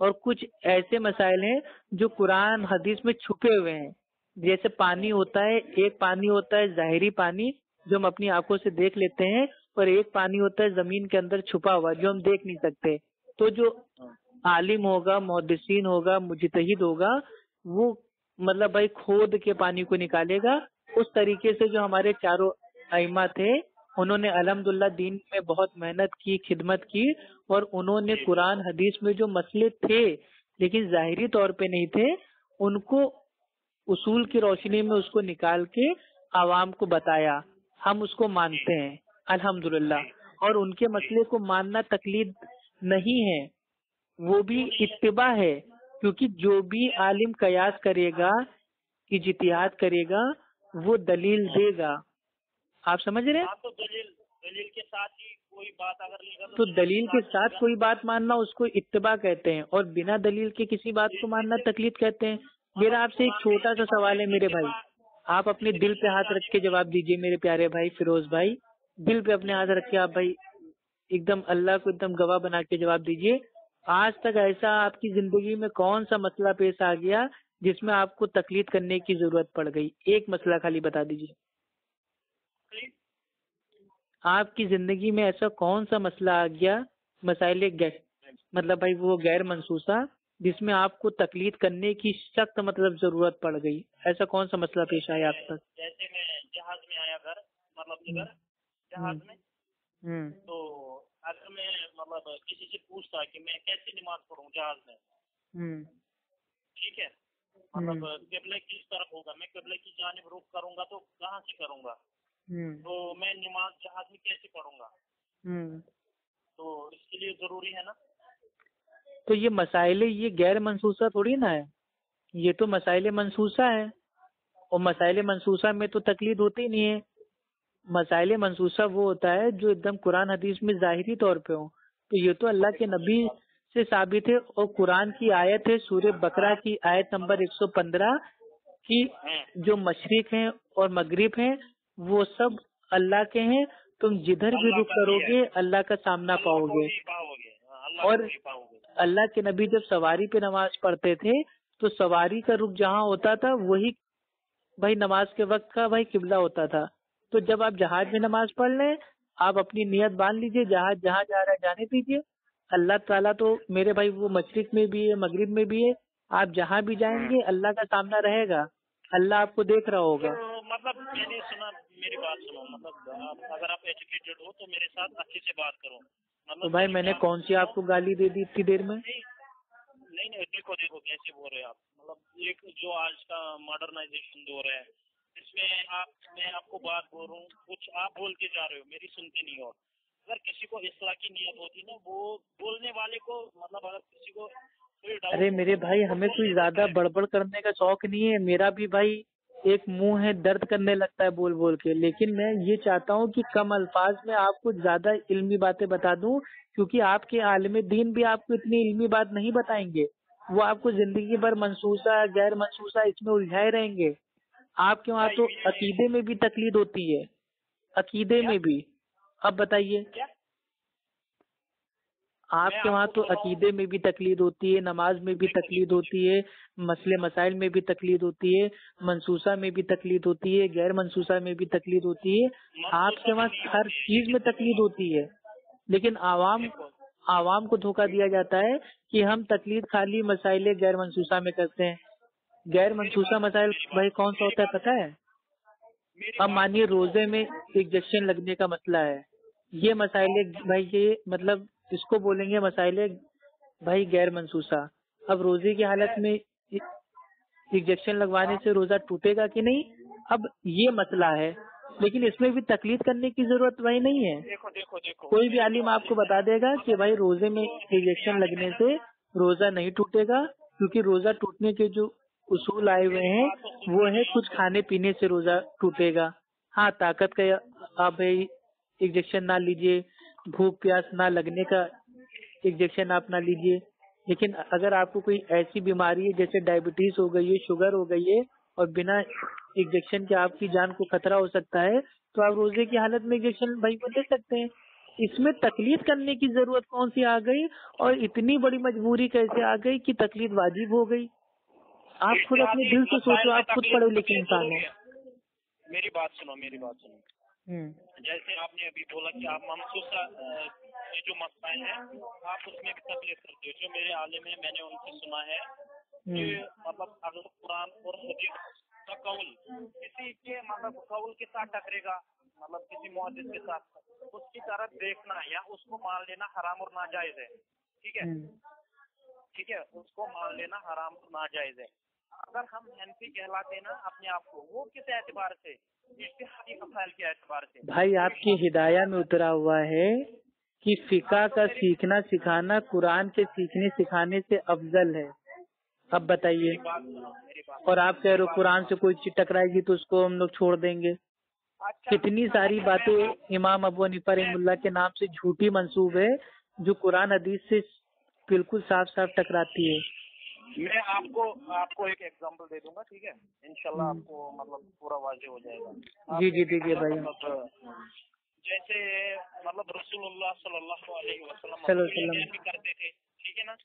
A: और कुछ ऐसे मसाइल हैं जो कुरान हदीस में छुपे हुए हैं। जैसे पानी होता है एक पानी होता है जाहिरी पानी जो हम अपनी आँखों से देख लेते हैं और एक पानी होता है ज़मीन के अंदर छुपा हुआ जो हम देख नहीं सकते। तो जो आलिम होगा मुहदसिन होगा मुजतहिद होगा वो मतलब भाई खोद के पानी को निकालेगा उस तरीके से जो हमारे चारों अइमा थे, उन्होंने अलहमदुल्ला दीन में बहुत मेहनत की, खिदमत की और उन्होंने कुरान, हदीस में जो मसले थे, लेकिन जाहिरी तौर पे नहीं थे, उनको उसूल की रोशनी में उसको निकाल के आवाम को बताया। हम उसको मानते हैं अल्हम्दुलिल्लाह और उनके मसले को मानना तकलीद नहीं है, वो भी इतबा है, क्योंकि जो भी आलिम कयास करेगा, इजतिहाद करेगा वो दलील देगा। आप समझ रहे हैं?
B: हाँ तो दलील दलील के साथ ही कोई बात अगर लेगा
A: तो दलील के साथ कोई बात मानना उसको इत्तबा कहते हैं और बिना दलील के किसी बात को मानना तकलीफ़ कहते हैं। मेरा आपसे एक छोटा सा सवाल है मेरे भाई। आप अपने दिल पे हाथ रख के जवाब दीजिए मेरे प्यारे भाई फिरोज भाई। दिल पे अपने हाथ रख के आप भाई एकदम अल्लाह को एकदम गवाह बना के जवाब दीजिए। आज तक ऐसा आपकी ज़िंदगी में कौन सा मसला पेश आ गया जिसमें आपको तकलीफ़ करने की ज़रूरत पड़ गई। एक मसला खाली बता दीजिए। आपकी ज़िंदगी में ऐसा कौन सा मसला आ गया मसाइल गैर मतलब भाई वो गैर मनसूसा जिसमें आपको तकलीफ़ करने की सख्त मतलब ज़रूरत पड़ गई? ऐसा कौन सा मसला पेश आया आप तक
B: जैसे मैं जहाज़ में आया घर मतलब घर जहाज़ में।
A: हम्म।
B: तो अगर मैं मतलब किसी से पूछता कि मैं कैसे नमाज़ पढ़ूं जहाज़ में?
A: हम्म।
B: ठीक है? मतलब किबले किस तरफ़ होगा मैं किबले की जानिब रुख करूँगा तो कहाँ से करूँगा?
A: हम्म।
B: तो मैं नमाज़ जहाज़ में कैसे पढ़ूँगा?
A: हम्म।
B: तो इसके लिए ज़रूरी है ना?
A: तो ये मसाइले ये गैर मनसूसा थोड़ी ना है? ये तो मसाइले मनसूसा है। और मसाइले मनसूसा में तो तकलीद होती नहीं है। मसाइले मनसूसा वो होता है जो एकदम कुरान हदीस में जाहिरी तौर पे हो। तो ये तो अल्लाह के नबी से साबित है और कुरान की आयत है सूर्य बकरा की आयत नंबर 115 की जो मशरक हैं और मगरिब हैं वो सब अल्लाह के हैं। तुम जिधर भी रुख करोगे अल्लाह का सामना पाओगे।
B: हाँ,
A: और अल्लाह के नबी जब सवारी पे नमाज़ पढ़ते थे तो सवारी का रुख जहाँ होता था वही भाई नमाज़ के वक्त का भाई किबला होता था। तो जब आप जहाज़ में नमाज़ पढ़ लें आप अपनी नियत बाँध लीजिए जहाज़ जहाँ जा रहा है जाने दीजिए। अल्लाह ताला तो मेरे भाई वो मशरिक में भी है मगरिब में भी है। आप जहाँ भी जाएँगे अल्लाह का सामना रहेगा। अल्लाह आपको देख रहा होगा।
B: तो मतलब मैंने सुना मेरी बात सुनो मतलब आप अगर आप एजुकेटेड हो तो मेरे साथ अच्छे से बात करो। मतलब
A: तो भाई मैंने कौन सी आपको गाली दे दी इतनी देर में?
B: नहीं नहीं नहीं देखो देखो कैसे बोल रहे हैं आप। मतलब एक जो आज का मॉडर्नाइजेशन दौर है इसमें आप मैं आपको बात बोल रहा हूँ कुछ आप बोल के जा रहे हो मेरी सुनते नहीं हो अगर किसी को इस तरह की नियत होती ना वो बोलने वाले को मतलब अगर किसी को
A: अरे मेरे भाई हमें कोई ज़्यादा बड़बड़ करने का शौक नहीं है। मेरा भी भाई एक मुँह है दर्द करने लगता है बोल बोल के। लेकिन मैं ये चाहता हूँ कि कम अल्फाज में आपको ज़्यादा इल्मी बातें बता दूँ क्योंकि आपके आलम दीन भी आपको इतनी इल्मी बात नहीं बताएँगे। वो आपको ज़िंदगी भर मनसूसा गैर मनसूसा इसमें उलझाए रहेंगे। आपके वहाँ तो अकीदे में भी तकलीद होती है। अकीदे में भी। अब बताइए। आपके वहाँ तो अकीदे में भी तकलीद होती है नमाज़ में भी तकलीद होती है मसले मसाइल में भी तकलीद होती है मनसूसा में भी तकलीद होती है गैर मनसूसा में भी तकलीद होती है। आपके वहाँ हर चीज़ में तकलीद होती है। लेकिन आवाम आवाम को धोखा दिया जाता है कि हम तकलीद खाली मसाइले गैर मनसूसा में करते हैं। गैर मनसूसा मसाइल भाई कौन सा होता है पता है? अब मानिए रोज़े में इंजेक्शन लगने का मसला है। ये मसाइले भाई ये मतलब इसको बोलेंगे मसाइले भाई गैर मनसूसा अब रोज़े की हालत में इंजेक्शन लगवाने से रोजा टूटेगा कि नहीं? अब ये मसला है। लेकिन इसमें भी तकलीफ़ करने की ज़रूरत वही नहीं है।
B: देखो देखो देखो।
A: कोई भी आलिम आपको बता देगा कि भाई रोज़े में इंजेक्शन लगने से रोजा नहीं टूटेगा क्योंकि रोजा टूटने के जो उसूल आए हुए हैं वो है कुछ खाने पीने से रोजा टूटेगा। हाँ ताकत का आप भाई इंजेक्शन ना लीजिए भूख प्यास ना लगने का इंजेक्शन आप ना लीजिए। लेकिन अगर आपको कोई ऐसी बीमारी है जैसे डायबिटीज़ हो गई है शुगर हो गई है और बिना इंजेक्शन के आपकी जान को खतरा हो सकता है तो आप रोज़े की हालत में इंजेक्शन भाई को ले सकते हैं। इसमें तकलीफ़ करने की ज़रूरत कौन सी आ गई? और इतनी बड़ी मजबूरी कैसे आ गई कि तकलीफ़ वाजिब हो गई? आप खुद अपने दिल से सोचो आप खुद पढ़े लिखे इंसान हो।
B: मेरी बात सुनो मेरी बात सुनो। जैसे आपने अभी बोला कि आप महसूसा ये जो मसला है आप उसमें भी तकलीफ़ करते हो जो मेरे आलिम है मैंने उनसे सुना है कि
A: हम्म।
B: मतलब अगर कुरान और हदीस का कौल किसी के मतलब कौल के साथ टकरेगा मतलब किसी मुहदस के साथ उसकी तरफ़ देखना या उसको मान लेना हराम और नाजायज है ठीक है?
A: हम्म,
B: ठीक है उसको मान लेना हराम और नाजायज है। अगर हम हनफी कहलाते ना अपने आप को वो किस एतबार से? मसाइल के एतबार से।
A: भाई आपकी हिदाया में उतरा हुआ है कि फिका का सीखना सिखाना कुरान के सीखने सिखाने से अफजल है। अब बताइए। और आप कह रहे हो कुरान से कोई चीज़ टकराएगी तो उसको हम लोग छोड़ देंगे।
B: अच्छा
A: कितनी सारी बातें इमाम अबू हनीफा रहमुल्लाह के नाम से झूठी मंसूब है जो कुरान हदीस से बिल्कुल साफ़ साफ़ टकराती है।
B: मैं आपको आपको एक एग्जांपल दे दूँगा ठीक है? इंशाल्लाह
A: हम्म।
B: आपको मतलब पूरा वाजे हो जाएगा।
A: जी, जी, दीजिए भाई।
B: जैसे मतलब रसूलुल्लाह सल्लल्लाहु अलैहि वसल्लम करते थे ठीक है ना?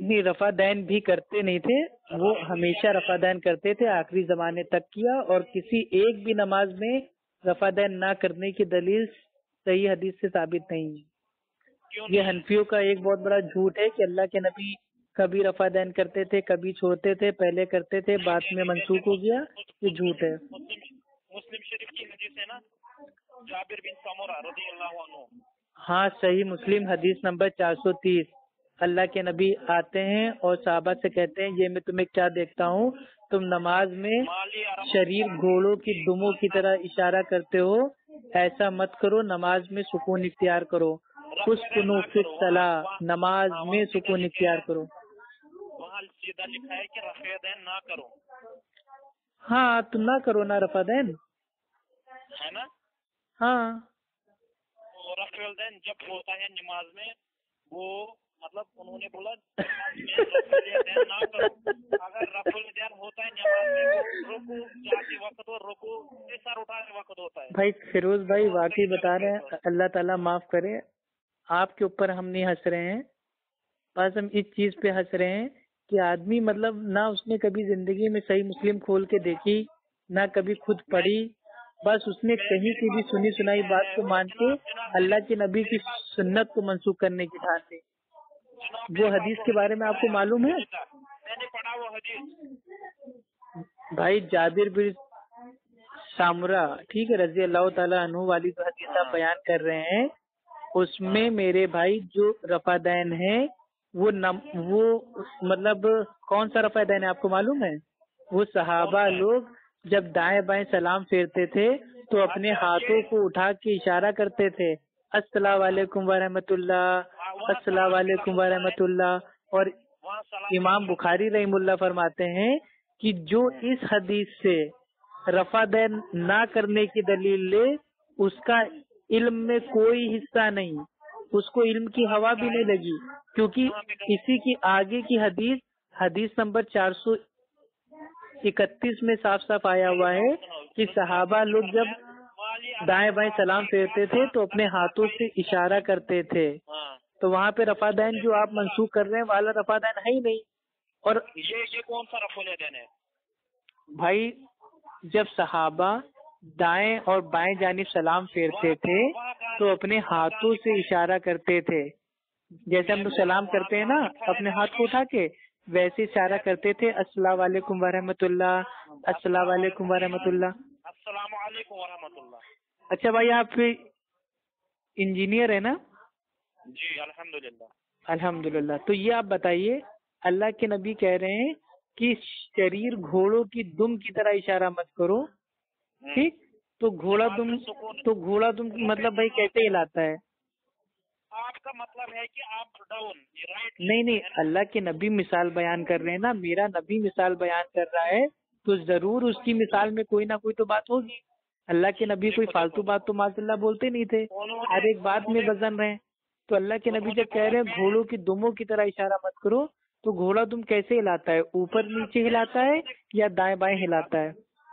A: नहीं रफा दैन भी करते नहीं थे वो हमेशा रफा दैन करते थे आखिरी जमाने तक किया और किसी एक भी नमाज़ में रफा दैन ना करने की दलील सही हदीस से साबित नहीं। है ये हनफियों का एक बहुत बड़ा झूठ है कि अल्लाह के नबी कभी रफा दैन करते थे कभी छोड़ते थे पहले करते थे बाद में मनसूख हो गया ये झूठ है।
B: मुस्लिम शरीफ की हदीस है ना? जाबिर बिन समरा रज़ी अल्लाह
A: हाँ सही मुस्लिम हदीस नंबर 430 अल्लाह के नबी आते हैं और साहबा से कहते हैं ये मैं तुम्हें क्या देखता हूँ? तुम नमाज़ में शरीर घोड़ों की दुमों की तरह इशारा करते हो। ऐसा मत करो नमाज़ में सुकून इख्तियार करो। उस कुनूफिक सलाह नमाज़ में सुकून इख्तियार करो।
B: सीधा लिखा है कि रफे दैन ना करो।
A: हाँ तुम ना करो ना रफा दैन
B: है ना?
A: हाँ।
B: और रफेल दैन जब होता है नमाज़ में वो मतलब उन्होंने बोला ना करो। अगर रफेल दैन होता है नमाज़ में वो रुकू जाते वक्त और रुकू सर उठाने वक्त होता है।
A: भाई फिरोज भाई वाकई बता रहे हैं अल्लाह ताला माफ़ करे आपके ऊपर हम नहीं हंस रहे हैं बस हम इस चीज़ पे हंस रहे हैं कि आदमी मतलब ना उसने कभी ज़िंदगी में सही मुस्लिम खोल के देखी ना कभी खुद पढ़ी बस उसने कहीं की भी सुनी सुनाई बात को मान के अल्लाह के नबी की सुन्नत को मंसूख करने की ठान ली। वो हदीस के बारे में आपको मालूम है?
B: मैंने पढ़ा वो हदीस।
A: भाई जाबिर बिन सामरा ठीक है रज़ी अल्लाह ताला अनहु वाली जो हदीस आप बयान कर रहे हैं उसमें मेरे भाई जो रफादैन है वो नम वो मतलब कौन सा रफादैन है आपको मालूम है? वो सहाबा लोग जब दाएँ बाएँ सलाम फेरते थे तो अपने हाथों को उठा के इशारा करते थे अस्सलाम वालेकुम वरहमतुल्लाह अस्सलाम वालेकुम वरहमतुल्लाह। और इमाम बुखारी रहीमुल्लाह फरमाते हैं कि जो इस हदीस से रफा दैन ना करने की दलील ले उसका इल्म में कोई हिस्सा नहीं। उसको इल्म की हवा भी नहीं लगी क्योंकि इसी की आगे की हदीस हदीस नंबर 431 में साफ़ साफ़ आया हुआ है कि सहाबा लोग जब दाएँ बाएँ सलाम फेरते थे तो अपने हाथों से इशारा करते थे। तो वहाँ पे रफादैन जो आप मंसूख कर रहे हैं वाला रफादैन है ही नहीं। और
B: ये ये कौन सा रफुल दैन है?
A: भाई जब सहाबा दाएँ और बाएँ जानिब सलाम फेरते थे तो अपने हाथों से इशारा करते थे। जैसे हम लोग सलाम करते हैं ना अपने हाथ को उठा के वैसे इशारा करते थे अस्सलाम वालेकुम वरहमतुल्लाह अस्सलाम वालेकुम वरहमतुल्लाह।
B: अस्सलाम
A: अच्छा भाई आप इंजीनियर है ना?
B: जी अल्हम्दुलिल्लाह।
A: अल्हम्दुलिल्लाह। तो ये आप बताइए अल्लाह के नबी कह रहे हैं कि शरीर घोड़ों की दुम की तरह इशारा मत करो ठीक? तो घोड़ा दुम तो घोड़ा दुम मतलब भाई कैसे हिलाता है?
B: आपका मतलब है कि आप डाउन राइट
A: नहीं नहीं अल्लाह के नबी मिसाल बयान कर रहे हैं ना मेरा नबी मिसाल बयान कर रहा है तो ज़रूर उसकी मिसाल में कोई ना कोई तो बात होगी। अल्लाह के नबी कोई फालतू बात तो माशाल्लाह बोलते नहीं थे। हर एक बात में वज़न रहे। तो अल्लाह के नबी जब कह रहे हैं घोड़ों की दुमों की तरह इशारा मत करो तो घोड़ा तुम कैसे हिलाता है? ऊपर नीचे हिलाता है या दाएँ बाएँ हिलाता है?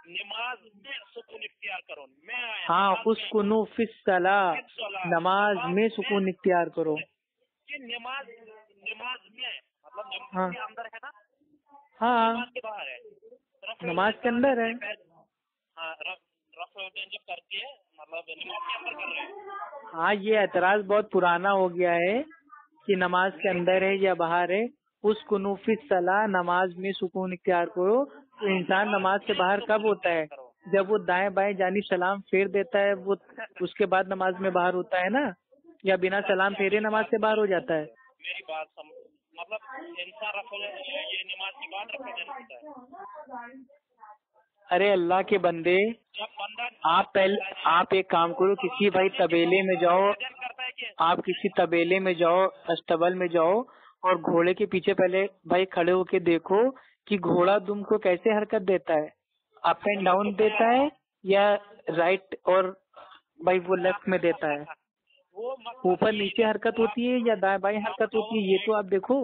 B: नमाज़ में सुकून इख्तियार करो। मैं आया
A: हाँ
B: नमाज़
A: उस
B: में-
A: नमाज़ में सुकून इख्तियार करो।
B: ये नमाज़ नमाज़ में मतलब नमाज़
A: हाँ।
B: के अंदर है ना
A: हाँ।
B: नमाज़ के बाहर है।
A: नमाज़ के अंदर है।
B: हाँ मतलब हैं।
A: ये एतराज़ बहुत पुराना हो गया है कि नमाज़ के अंदर है या बाहर है। उस कुनूफिस सलाह नमाज़ में सुकून इख्तियार करो। तो इंसान नमाज़ से बाहर कब होता है? जब वो दाएँ बाएँ जानी सलाम फेर देता है वो उसके बाद नमाज़ में बाहर होता है ना? या बिना सलाम फेरे नमाज़ से बाहर हो जाता है?
B: मेरी बात सम... मतलब ये नमाज़ के रखा है।
A: अरे अल्लाह के बंदे आप पहले आप एक काम करो किसी भाई तबेले में जाओ आप किसी तबेले में जाओ अस्तबल में जाओ और घोड़े के पीछे पहले भाई खड़े होके देखो कि घोड़ा दुम को कैसे हरकत देता है। अप एंड डाउन देता है या राइट और भाई वो लेफ़्ट में देता है? ऊपर नीचे हरकत होती है या दाएँ बाएँ हरकत होती है? ये तो आप देखो।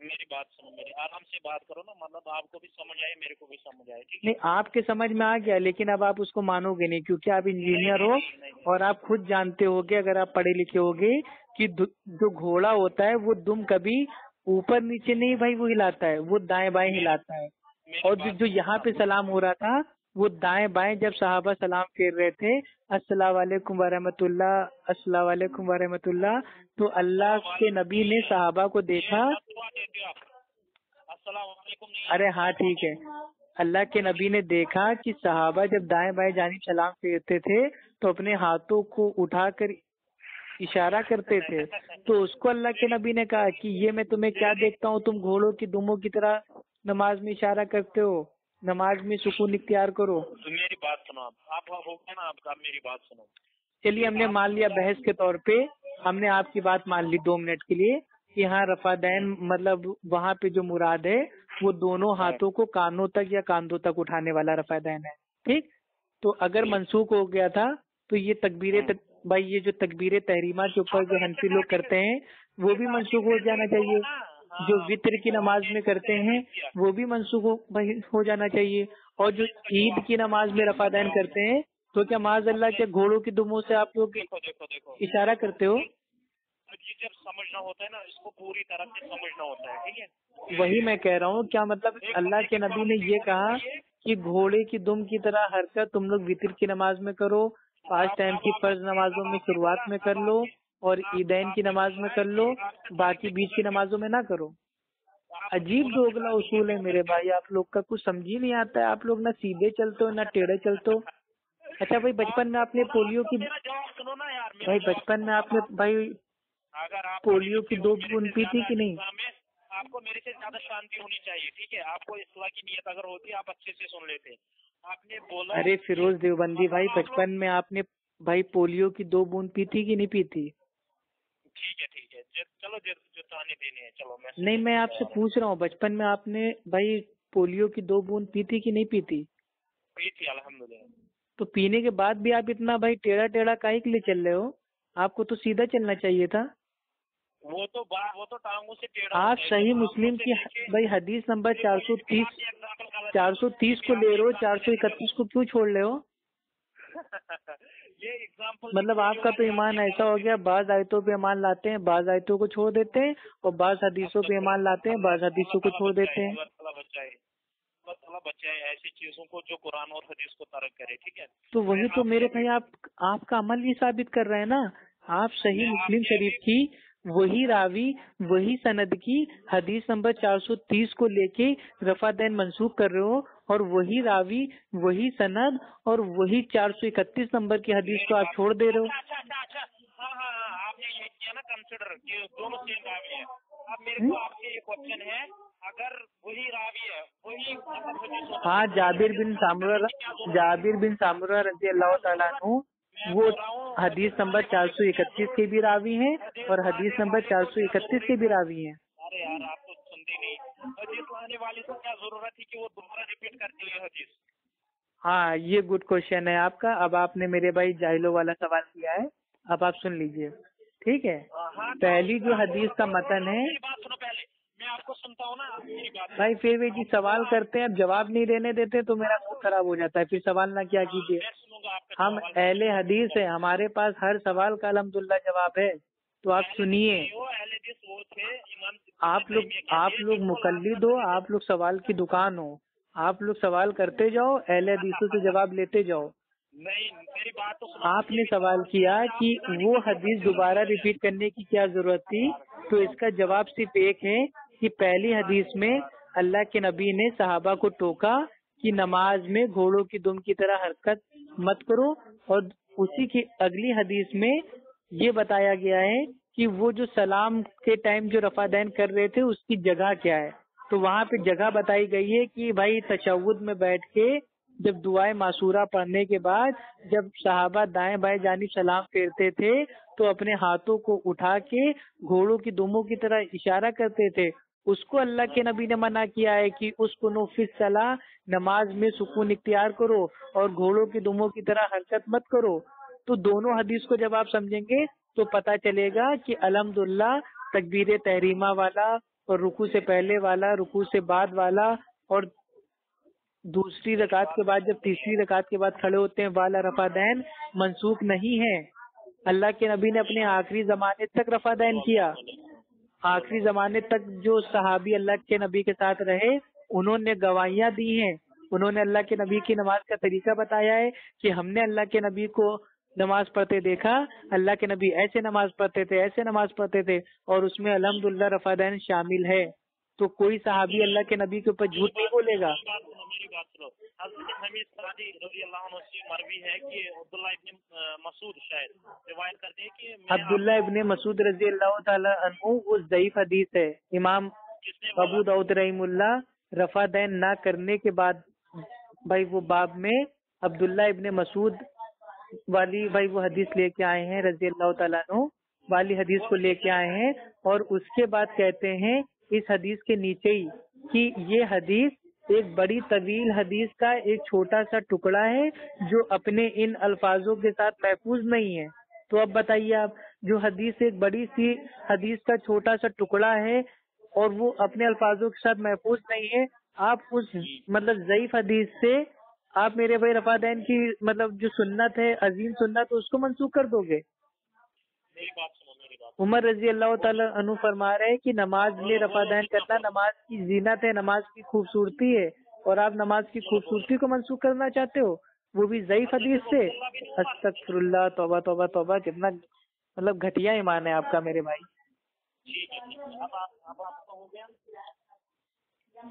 B: मेरी बात सुनो मेरी आराम से बात करो ना मतलब आपको भी समझ आए मेरे को भी समझ आए ठीक
A: नहीं आपके समझ में आ गया लेकिन अब आप उसको मानोगे नहीं क्योंकि आप इंजीनियर हो और आप खुद जानते होगे अगर आप पढ़े लिखे होगे कि जो घोड़ा होता है वो दुम कभी ऊपर नीचे नहीं भाई वो हिलाता है वो दाएँ बाएँ हिलाता है। और जो जो यहाँ पे सलाम हो रहा था वो दाएँ बाएँ जब साहबा सलाम फेर रहे थे अस्सलाम वालेकुम वरहमतुल्लाह अस्सलाम वालेकुम वरहमतुल्लाह तो अल्लाह के नबी ने साहबा को देखा। अरे हाँ ठीक है। अल्लाह के नबी ने देखा कि साहबा जब दाएँ बाएँ जानी सलाम फेरते थे तो अपने हाथों को उठाकर इशारा करते थे। तो उसको अल्लाह के नबी ने कहा कि ये मैं तुम्हें क्या देखता हूँ? तुम घोड़ों की दुमों की तरह नमाज़ में इशारा करते हो नमाज़ में सुकून इख्तियार करो।
B: तो मेरी बात सुनो आप। आप हो गया ना आपका आप मेरी बात सुनो।
A: चलिए हमने मान लिया बहस के तौर पे। हमने आपकी बात मान ली दो मिनट के लिए कि हाँ रफादैन मतलब वहाँ पे जो मुराद है वो दोनों हाथों को कानों तक या कांधों तक उठाने वाला रफा रफादैन है। ठीक? तो अगर मनसूख हो गया था तो ये तकबीरे तक, भाई ये जो तकबीरे तहरीमा के ऊपर जो हनफी लोग करते हैं वो भी मनसूख हो जाना चाहिए। जो वित्र की नमाज़ में करते हैं वो भी मनसूख हो, जाना चाहिए। और जो ईद की नमाज़ में रफादैन करते हैं तो क्या माज अल्लाह के घोड़ों की दुमों से आप लोग
B: देखो देखो देखो।
A: इशारा करते हो?
B: ये जब समझना होता है ना इसको पूरी तरह से समझना होता है ठीक है?
A: वही मैं कह रहा हूँ क्या मतलब अल्लाह के नबी ने ये कहा कि घोड़े की दुम की तरह हरकत तुम लोग वितर की नमाज़ में करो पाँच टाइम की फ़र्ज़ नमाजों में शुरुआत में कर लो और ईदैन की नमाज़ में कर लो बाकी बीच की नमाजों में ना करो। अजीब दोगला उसूल है मेरे भाई आप लोग का कुछ समझ ही नहीं आता है। आप लोग ना सीधे चलते हो ना टेढ़े चलते हो। अच्छा भाई बचपन में आपने पोलियो की भाई बचपन में आपने भाई पोलियो की दो बूंद पी थी कि नहीं?
B: आपको मेरे से ज़्यादा शांति होनी चाहिए ठीक है? आपको इस्लाह की नीयत अगर होती आप अच्छे से सुन लेते। आपने बोला
A: अरे फिरोज देवबंदी भाई बचपन में आपने भाई पोलियो की दो बूंद पी थी कि नहीं पी थी?
B: ठीक है ठीक है। चलो जो जो ताने देने हैं चलो मैं
A: नहीं मैं आपसे पूछ रहा हूँ बचपन में आपने भाई पोलियो की दो बूंद पी थी कि नहीं पी थी?
B: पी थी अल्हम्दुलिल्लाह।
A: तो पीने के बाद भी आप इतना भाई टेढ़ा टेढ़ा काहे के लिए चल रहे हो? आपको तो सीधा चलना चाहिए था।
B: वो तो वो तो टांगों से टेढ़ा
A: आप सही मुस्लिम की भाई हदीस नंबर चार सौ तीस। चार सौ तीस को ले रहे हो चार सौ इकतीस को क्यों छोड़ रहे हो?
B: ये एग्ज़ाम्पल
A: मतलब आपका तो ईमान ऐसा हो गया बाज आयतों पे ईमान लाते हैं बाज आयतों को छोड़ देते हैं और बाज हदीसों पे ईमान लाते हैं बाज हदीसों को छोड़ देते हैं।
B: अल्लाह ऐसी चीज़ों को जो कुरान और हदीस को तरक करे ठीक है?
A: तो वही तो मेरे भाई आप आपका अमल ही साबित कर रहे हैं ना? आप सही मुस्लिम शरीफ की वही रावी वही सनद की हदीस नंबर 430 को लेके रफादैन मंसूख कर रहे हो और वही रावी वही सनद और वही 431 नंबर की हदीस को आप छोड़ दे रहे हो।
B: अच्छा अच्छा अच्छा हाँ हाँ हाँ आपने ये किया ना कंसिडर कि दोनों सेम रावी है। अब मेरे को आपसे एक क्वेश्चन है अगर वही रावी है वही
A: हाँ जाबिर बिन सामुरा जाबिर बिन सामुरा रज़ी अल्लाह अन्हु वो हदीस नंबर 431 के भी रावी हैं और हदीस नंबर 431 के भी रावी हैं।
B: अरे यार आप तो सुनते नहीं। हदीस लाने वाली को क्या ज़रूरत कि वो दोबारा रिपीट करती है हदीस।
A: हाँ ये गुड क्वेश्चन है आपका। अब आपने मेरे भाई जाहिलो वाला सवाल किया है। अब आप सुन लीजिए। ठीक है?
B: हाँ
A: पहली जो हदीस का मतन है
B: बात सुनो पहले। मैं आपको सुनता हूँ ना बात
A: भाई फिर वे जी सवाल करते हैं अब जवाब नहीं देने देते तो मेरा मूड खराब हो जाता है। फिर सवाल ना क्या कीजिए।
B: सुनूँगा आपका
A: हम। अहले हदीस है। हमारे पास हर सवाल का अलहमदुल्ला जवाब है। तो आप सुनिए।
B: थे इमाम
A: आप लोग आप लोग मुकल्लिद हो आप लोग सवाल की दुकान हो। आप लोग सवाल करते जाओ अहले हदीसों से जवाब लेते जाओ।
B: नहीं मेरी बात तो
A: आपने सवाल किया कि वो हदीस दोबारा रिपीट करने की क्या ज़रूरत थी? तो इसका जवाब सिर्फ़ एक है कि पहली हदीस में अल्लाह के नबी ने सहाबा को टोका कि नमाज़ में घोड़ों की दुम की तरह हरकत मत करो और उसी की अगली हदीस में ये बताया गया है कि वो जो सलाम के टाइम जो रफादैन कर रहे थे, उसकी जगह क्या है? तो वहाँ पे जगह बताई गई है कि भाई तशवुद में बैठ के जब दुआए मासूरा पढ़ने के बाद जब साहबा दाएँ बाएँ जानी सलाम फेरते थे तो अपने हाथों को उठा के घोड़ों की दुमों की तरह इशारा करते थे। उसको अल्लाह के नबी ने मना किया है कि उसको नोफिस सलाह, नमाज़ में सुकून इख्तियार करो और घोड़ों की दुमों की तरह हरकत मत करो। तो दोनों हदीस को जब आप समझेंगे तो पता चलेगा कि अलहमदुल्ला, तकबीर तहरीमा वाला और रुकू से पहले वाला, रुकू से बाद वाला और दूसरी रकात के बाद, जब तीसरी रकात के बाद खड़े होते हैं, वाला रफादैन, मनसूख नहीं है। अल्लाह के नबी ने अपने आखिरी जमाने तक रफा रफादैन किया। आखिरी जमाने तक जो सहाबी अल्लाह के नबी के साथ रहे, उन्होंने गवाहियाँ दी हैं। उन्होंने अल्लाह के नबी की नमाज़ का तरीका बताया है कि हमने अल्लाह के नबी को नमाज़ पढ़ते देखा अल्लाह के नबी ऐसे नमाज़ पढ़ते थे ऐसे नमाज़ पढ़ते थे और उसमें अलहमदुल्ला रफादैन शामिल है। तो कोई सहाबी अल्लाह के नबी के ऊपर झूठ नहीं बोलेगा।
B: मेरी बात सुनो है अब्दुल्ला इब्न मसूद
A: रज़ी अल्लाह ज़ईफ हदीस है। इमाम अबू दाऊद रहीमुल्ला रफा दैन ना करने के बाद भाई वो बाब में अब्दुल्ला इब्ने मसूद वाली भाई वो हदीस लेके आए हैं रज़ी अल्लाह अन्हु वाली हदीस को लेके आए हैं और उसके बाद कहते हैं इस हदीस के नीचे ही कि ये हदीस एक बड़ी तवील हदीस का एक छोटा सा टुकड़ा है जो अपने इन अल्फाजों के साथ महफूज नहीं है। तो अब बताइए आप जो हदीस एक बड़ी सी हदीस का छोटा सा टुकड़ा है और वो अपने अल्फाजों के साथ महफूज नहीं है आप उस मतलब जयीफ हदीस से आप मेरे भाई रफादैन की मतलब जो सुन्नत है अजीम सुन्नत उसको मनसूख कर दोगे? उमर रज़ी अल्लाह तु फरमा रहे हैं कि नमाज़ में रफादैन करना नमाज़ की जीनत है नमाज़ की खूबसूरती है और आप नमाज़ की खूबसूरती को मनसूख करना चाहते हो? वो भी जयीफ हदीस से? अस्तगफिरुल्लाह तोबा तोबा तोबा कितना मतलब घटिया ईमान है आपका मेरे भाई।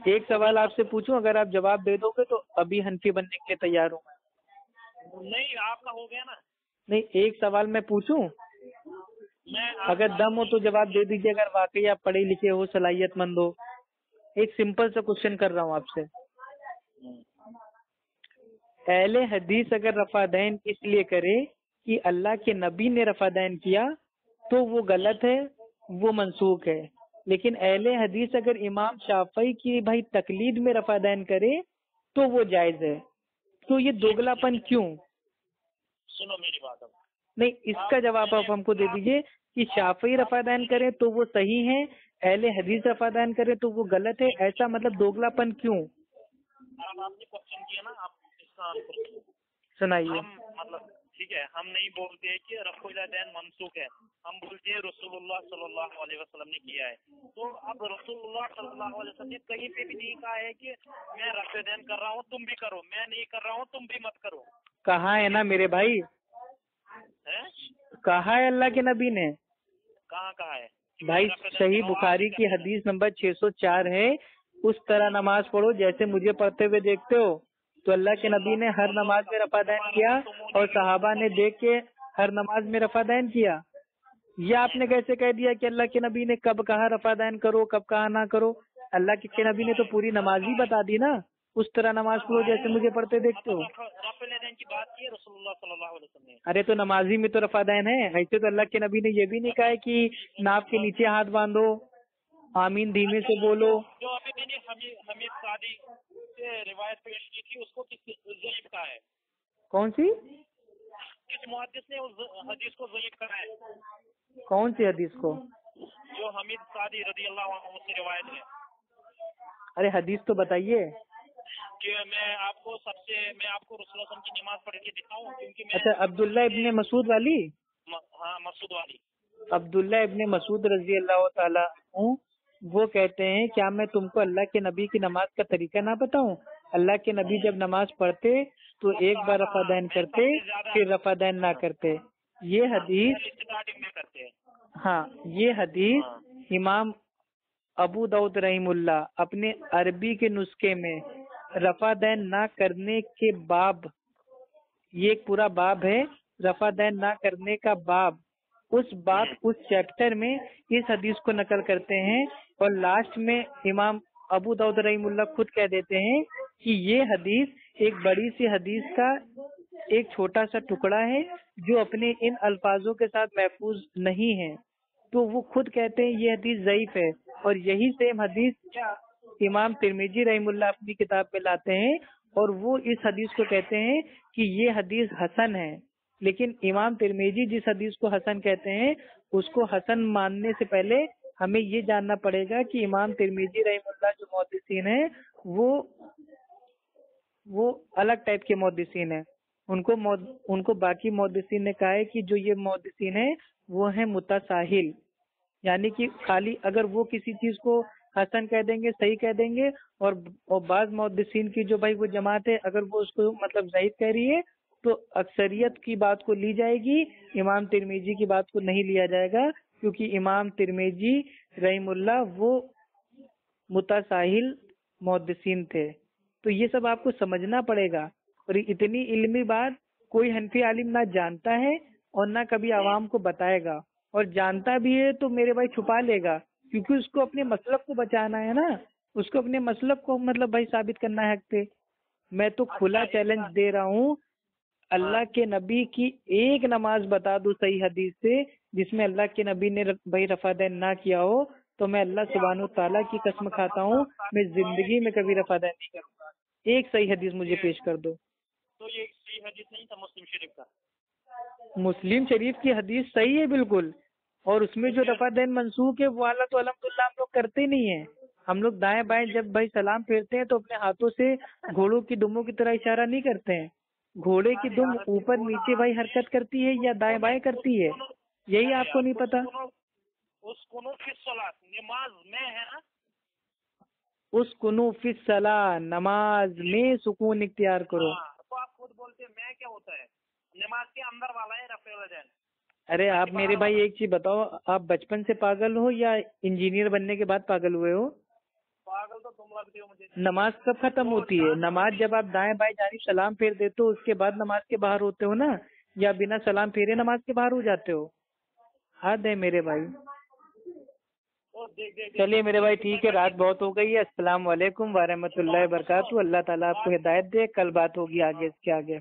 A: एक सवाल आपसे पूछूँ अगर आप जवाब दे दोगे तो अभी हनफी बनने के लिए तैयार हूँ
B: नहीं आपका हो गया ना।
A: नहीं एक सवाल मैं पूछूँ?
B: मैं
A: अगर दम हो तो जवाब दे दीजिए अगर वाकई आप पढ़े लिखे हो सलाहियतमंद हो। एक सिंपल सा क्वेश्चन कर रहा हूँ आपसे। अहले हदीस अगर रफादैन इसलिए करे कि अल्लाह के नबी ने रफादैन किया तो वो गलत है वो मनसूख है। लेकिन अहले हदीस अगर इमाम शाफई की भाई तकलीद में रफादैन करे तो वो जायज़ है। तो ये दोगलापन क्यों?
B: सुनो मेरी बात अब।
A: नहीं इसका जवाब आप हमको दे दीजिए कि शाफई रफादान करें तो वो सही है अहले हदीस रफादान करें तो वो गलत है ऐसा मतलब दोगलापन क्यों?
B: आपने क्वेश्चन किया ना आप इसका
A: सुनाइए।
B: मतलब ठीक है हम नहीं बोलते हैं कि रफुल दैन मनसूख है। हम बोलते हैं रसूलुल्लाह सल्लल्लाहु अलैहि वसल्लम ने किया है। तो अब रसूलुल्लाह सल्लल्लाहु अलैहि वसल्लम ने कहीं पे भी नहीं कहा है कि मैं रफे दैन कर रहा हूँ तुम भी करो। मैं नहीं कर रहा हूँ तुम भी मत करो।
A: कहा है ना मेरे भाई?
B: है?
A: कहा है अल्लाह के नबी ने?
B: कहाँ कहा है?
A: भाई सही बुखारी की हदीस नंबर 604 है। उस तरह नमाज़ पढ़ो जैसे मुझे पढ़ते हुए देखते हो। तो अल्लाह के नबी ने हर नमाज़ में रफा रफादैन किया और सहाबा ने देख के हर नमाज़ में रफा रफादैन किया। ये आपने कैसे कह दिया कि अल्लाह के नबी ने कब कहा रफादैन करो, कब कहा ना करो? अल्लाह के नबी ने तो पूरी नमाज़ ही बता दी ना। उस तरह नमाज़ पढ़ो जैसे मुझे पढ़ते देखते हो। अरे तो नमाजी में तो रफा रफादैन है। ऐसे तो अल्लाह के नबी ने ये भी नहीं कहा कि नाप के नीचे हाथ बांधो, आमीन धीमे से बोलो।
B: जो अभी से रिवायत पेश की थी उसको किस कहा है?
A: कौन सी?
B: किस मुहद्दिस ने उस हदीस को जयीफ कहा है?
A: कौन सी हदीस को?
B: जो हमीद सादी रदी अल्लाह अन्हु से रिवायत है।
A: अरे हदीस तो बताइए।
B: कि मैं आपको सबसे मैं आपको रसूल वसल्लम की नमाज़ पढ़ के दिखाऊँ क्योंकि मैं
A: अच्छा अब्दुल्ला इब्ने मसूद वाली?
B: म- हाँ मसूद वाली।
A: अब्दुल्ला इब्ने मसूद रज़ी अल्लाह हूँ। वो कहते हैं, क्या मैं तुमको अल्लाह के नबी की नमाज़ का तरीका ना बताऊँ? अल्लाह के नबी जब नमाज़ पढ़ते तो एक बार रफादैन करते, फिर रफादैन ना करते। ये हदीस
B: हैं,
A: ये हदीस इमाम अबू दाऊद रहीमुल्ला अपने अरबी के नुस्खे में रफा दैन ना करने के बाब, ये एक पूरा बाब है रफा दैन ना करने का बाब। उस बात, उस चैप्टर में इस हदीस को नकल करते हैं और लास्ट में इमाम अबू दाऊद रहीमुल्ला खुद कह देते हैं कि ये हदीस एक बड़ी सी हदीस का एक छोटा सा टुकड़ा है जो अपने इन अल्फाजों के साथ महफूज नहीं है। तो वो खुद कहते हैं ये हदीस ज़यीफ है और यही सेम हदीस इमाम तिरमिजी रहीमुल्ला अपनी किताब में लाते हैं और वो इस हदीस को कहते हैं कि ये हदीस हसन है। लेकिन इमाम तिरमेजी जिस हदीस को हसन कहते हैं, उसको हसन मानने से पहले हमें ये जानना पड़ेगा कि इमाम तिरमेजी रहीमुल्ला जो मोहदिसिन है, वो वो अलग टाइप के मोहदिसिन है। उनको उनको बाकी मोहदिसिन ने कहा है कि जो ये मोहदिसिन है, वो है मुतासाहिल। यानी कि खाली अगर वो किसी चीज़ को हसन कह देंगे, सही कह देंगे, और और बाज मोहदिसिन की जो भाई वो जमात है, अगर वो उसको मतलब जहीद कह रही है तो अक्सरियत की बात को ली जाएगी इमाम तिरमेजी की बात को नहीं लिया जाएगा क्योंकि इमाम तिरमिजी रहीमुल्ला वो मुतासाहिल मोहदिसिन थे। तो ये सब आपको समझना पड़ेगा। और इतनी इल्मी बात कोई हनफी आलिम ना जानता है और ना कभी आवाम को बताएगा। और जानता भी है तो मेरे भाई छुपा लेगा क्योंकि उसको अपने मसलब को बचाना है ना। उसको अपने मसलब को मतलब भाई साबित करना है मैं तो खुला चैलेंज दे रहा हूँ अल्लाह के नबी की एक नमाज़ बता दो सही हदीस से जिसमें अल्लाह के नबी ने भाई रफादैन ना किया हो तो मैं अल्लाह सुबहान तला की कसम खाता हूँ मैं ज़िंदगी में कभी रफादैन नहीं करूँगा। एक सही हदीस मुझे पेश कर दो।
B: तो ये सही हदीस नहीं था मुस्लिम शरीफ का?
A: मुस्लिम शरीफ की हदीस सही है बिल्कुल और उसमें जो रफा दैन मनसूख है वो वाला तो अलहमदुल्ला हम लोग करते नहीं है। हम लोग दाएँ बाएँ जब भाई सलाम फेरते हैं तो अपने हाथों से घोड़ों की दुमों की तरह इशारा नहीं करते हैं। घोड़े की दुम ऊपर नीचे भाई हरकत करती है या दाएँ बाएँ करती है? यही आपको नहीं पता?
B: उस नमाज़ में है ना?
A: उस कुनू फिसला नमाज़ में सुकून इख्तियार करो।
B: हाँ, तो आप खुद बोलते हैं मैं क्या होता है? नमाज़ के अंदर वाला है रफे
A: अरे आप मेरे भाई एक चीज़ बताओ आप बचपन से पागल हो या इंजीनियर बनने के बाद पागल हुए हो?
B: पागल तो तुम लगते हो मुझे।
A: नमाज़ कब खत्म होती है? नमाज़ जब आप दाएँ बाएँ जानी सलाम फेर देते हो उसके बाद नमाज़ के बाहर होते हो ना? या बिना सलाम फेरे नमाज़ के बाहर हो जाते हो? हद है मेरे भाई। चलिए मेरे भाई ठीक है रात बहुत हो गई है। अस्सलाम वालेकुम वरहमतुल्लाहि वबरकातुहू। अल्लाह ताला आपको हिदायत दे कल बात होगी आगे इसके आगे।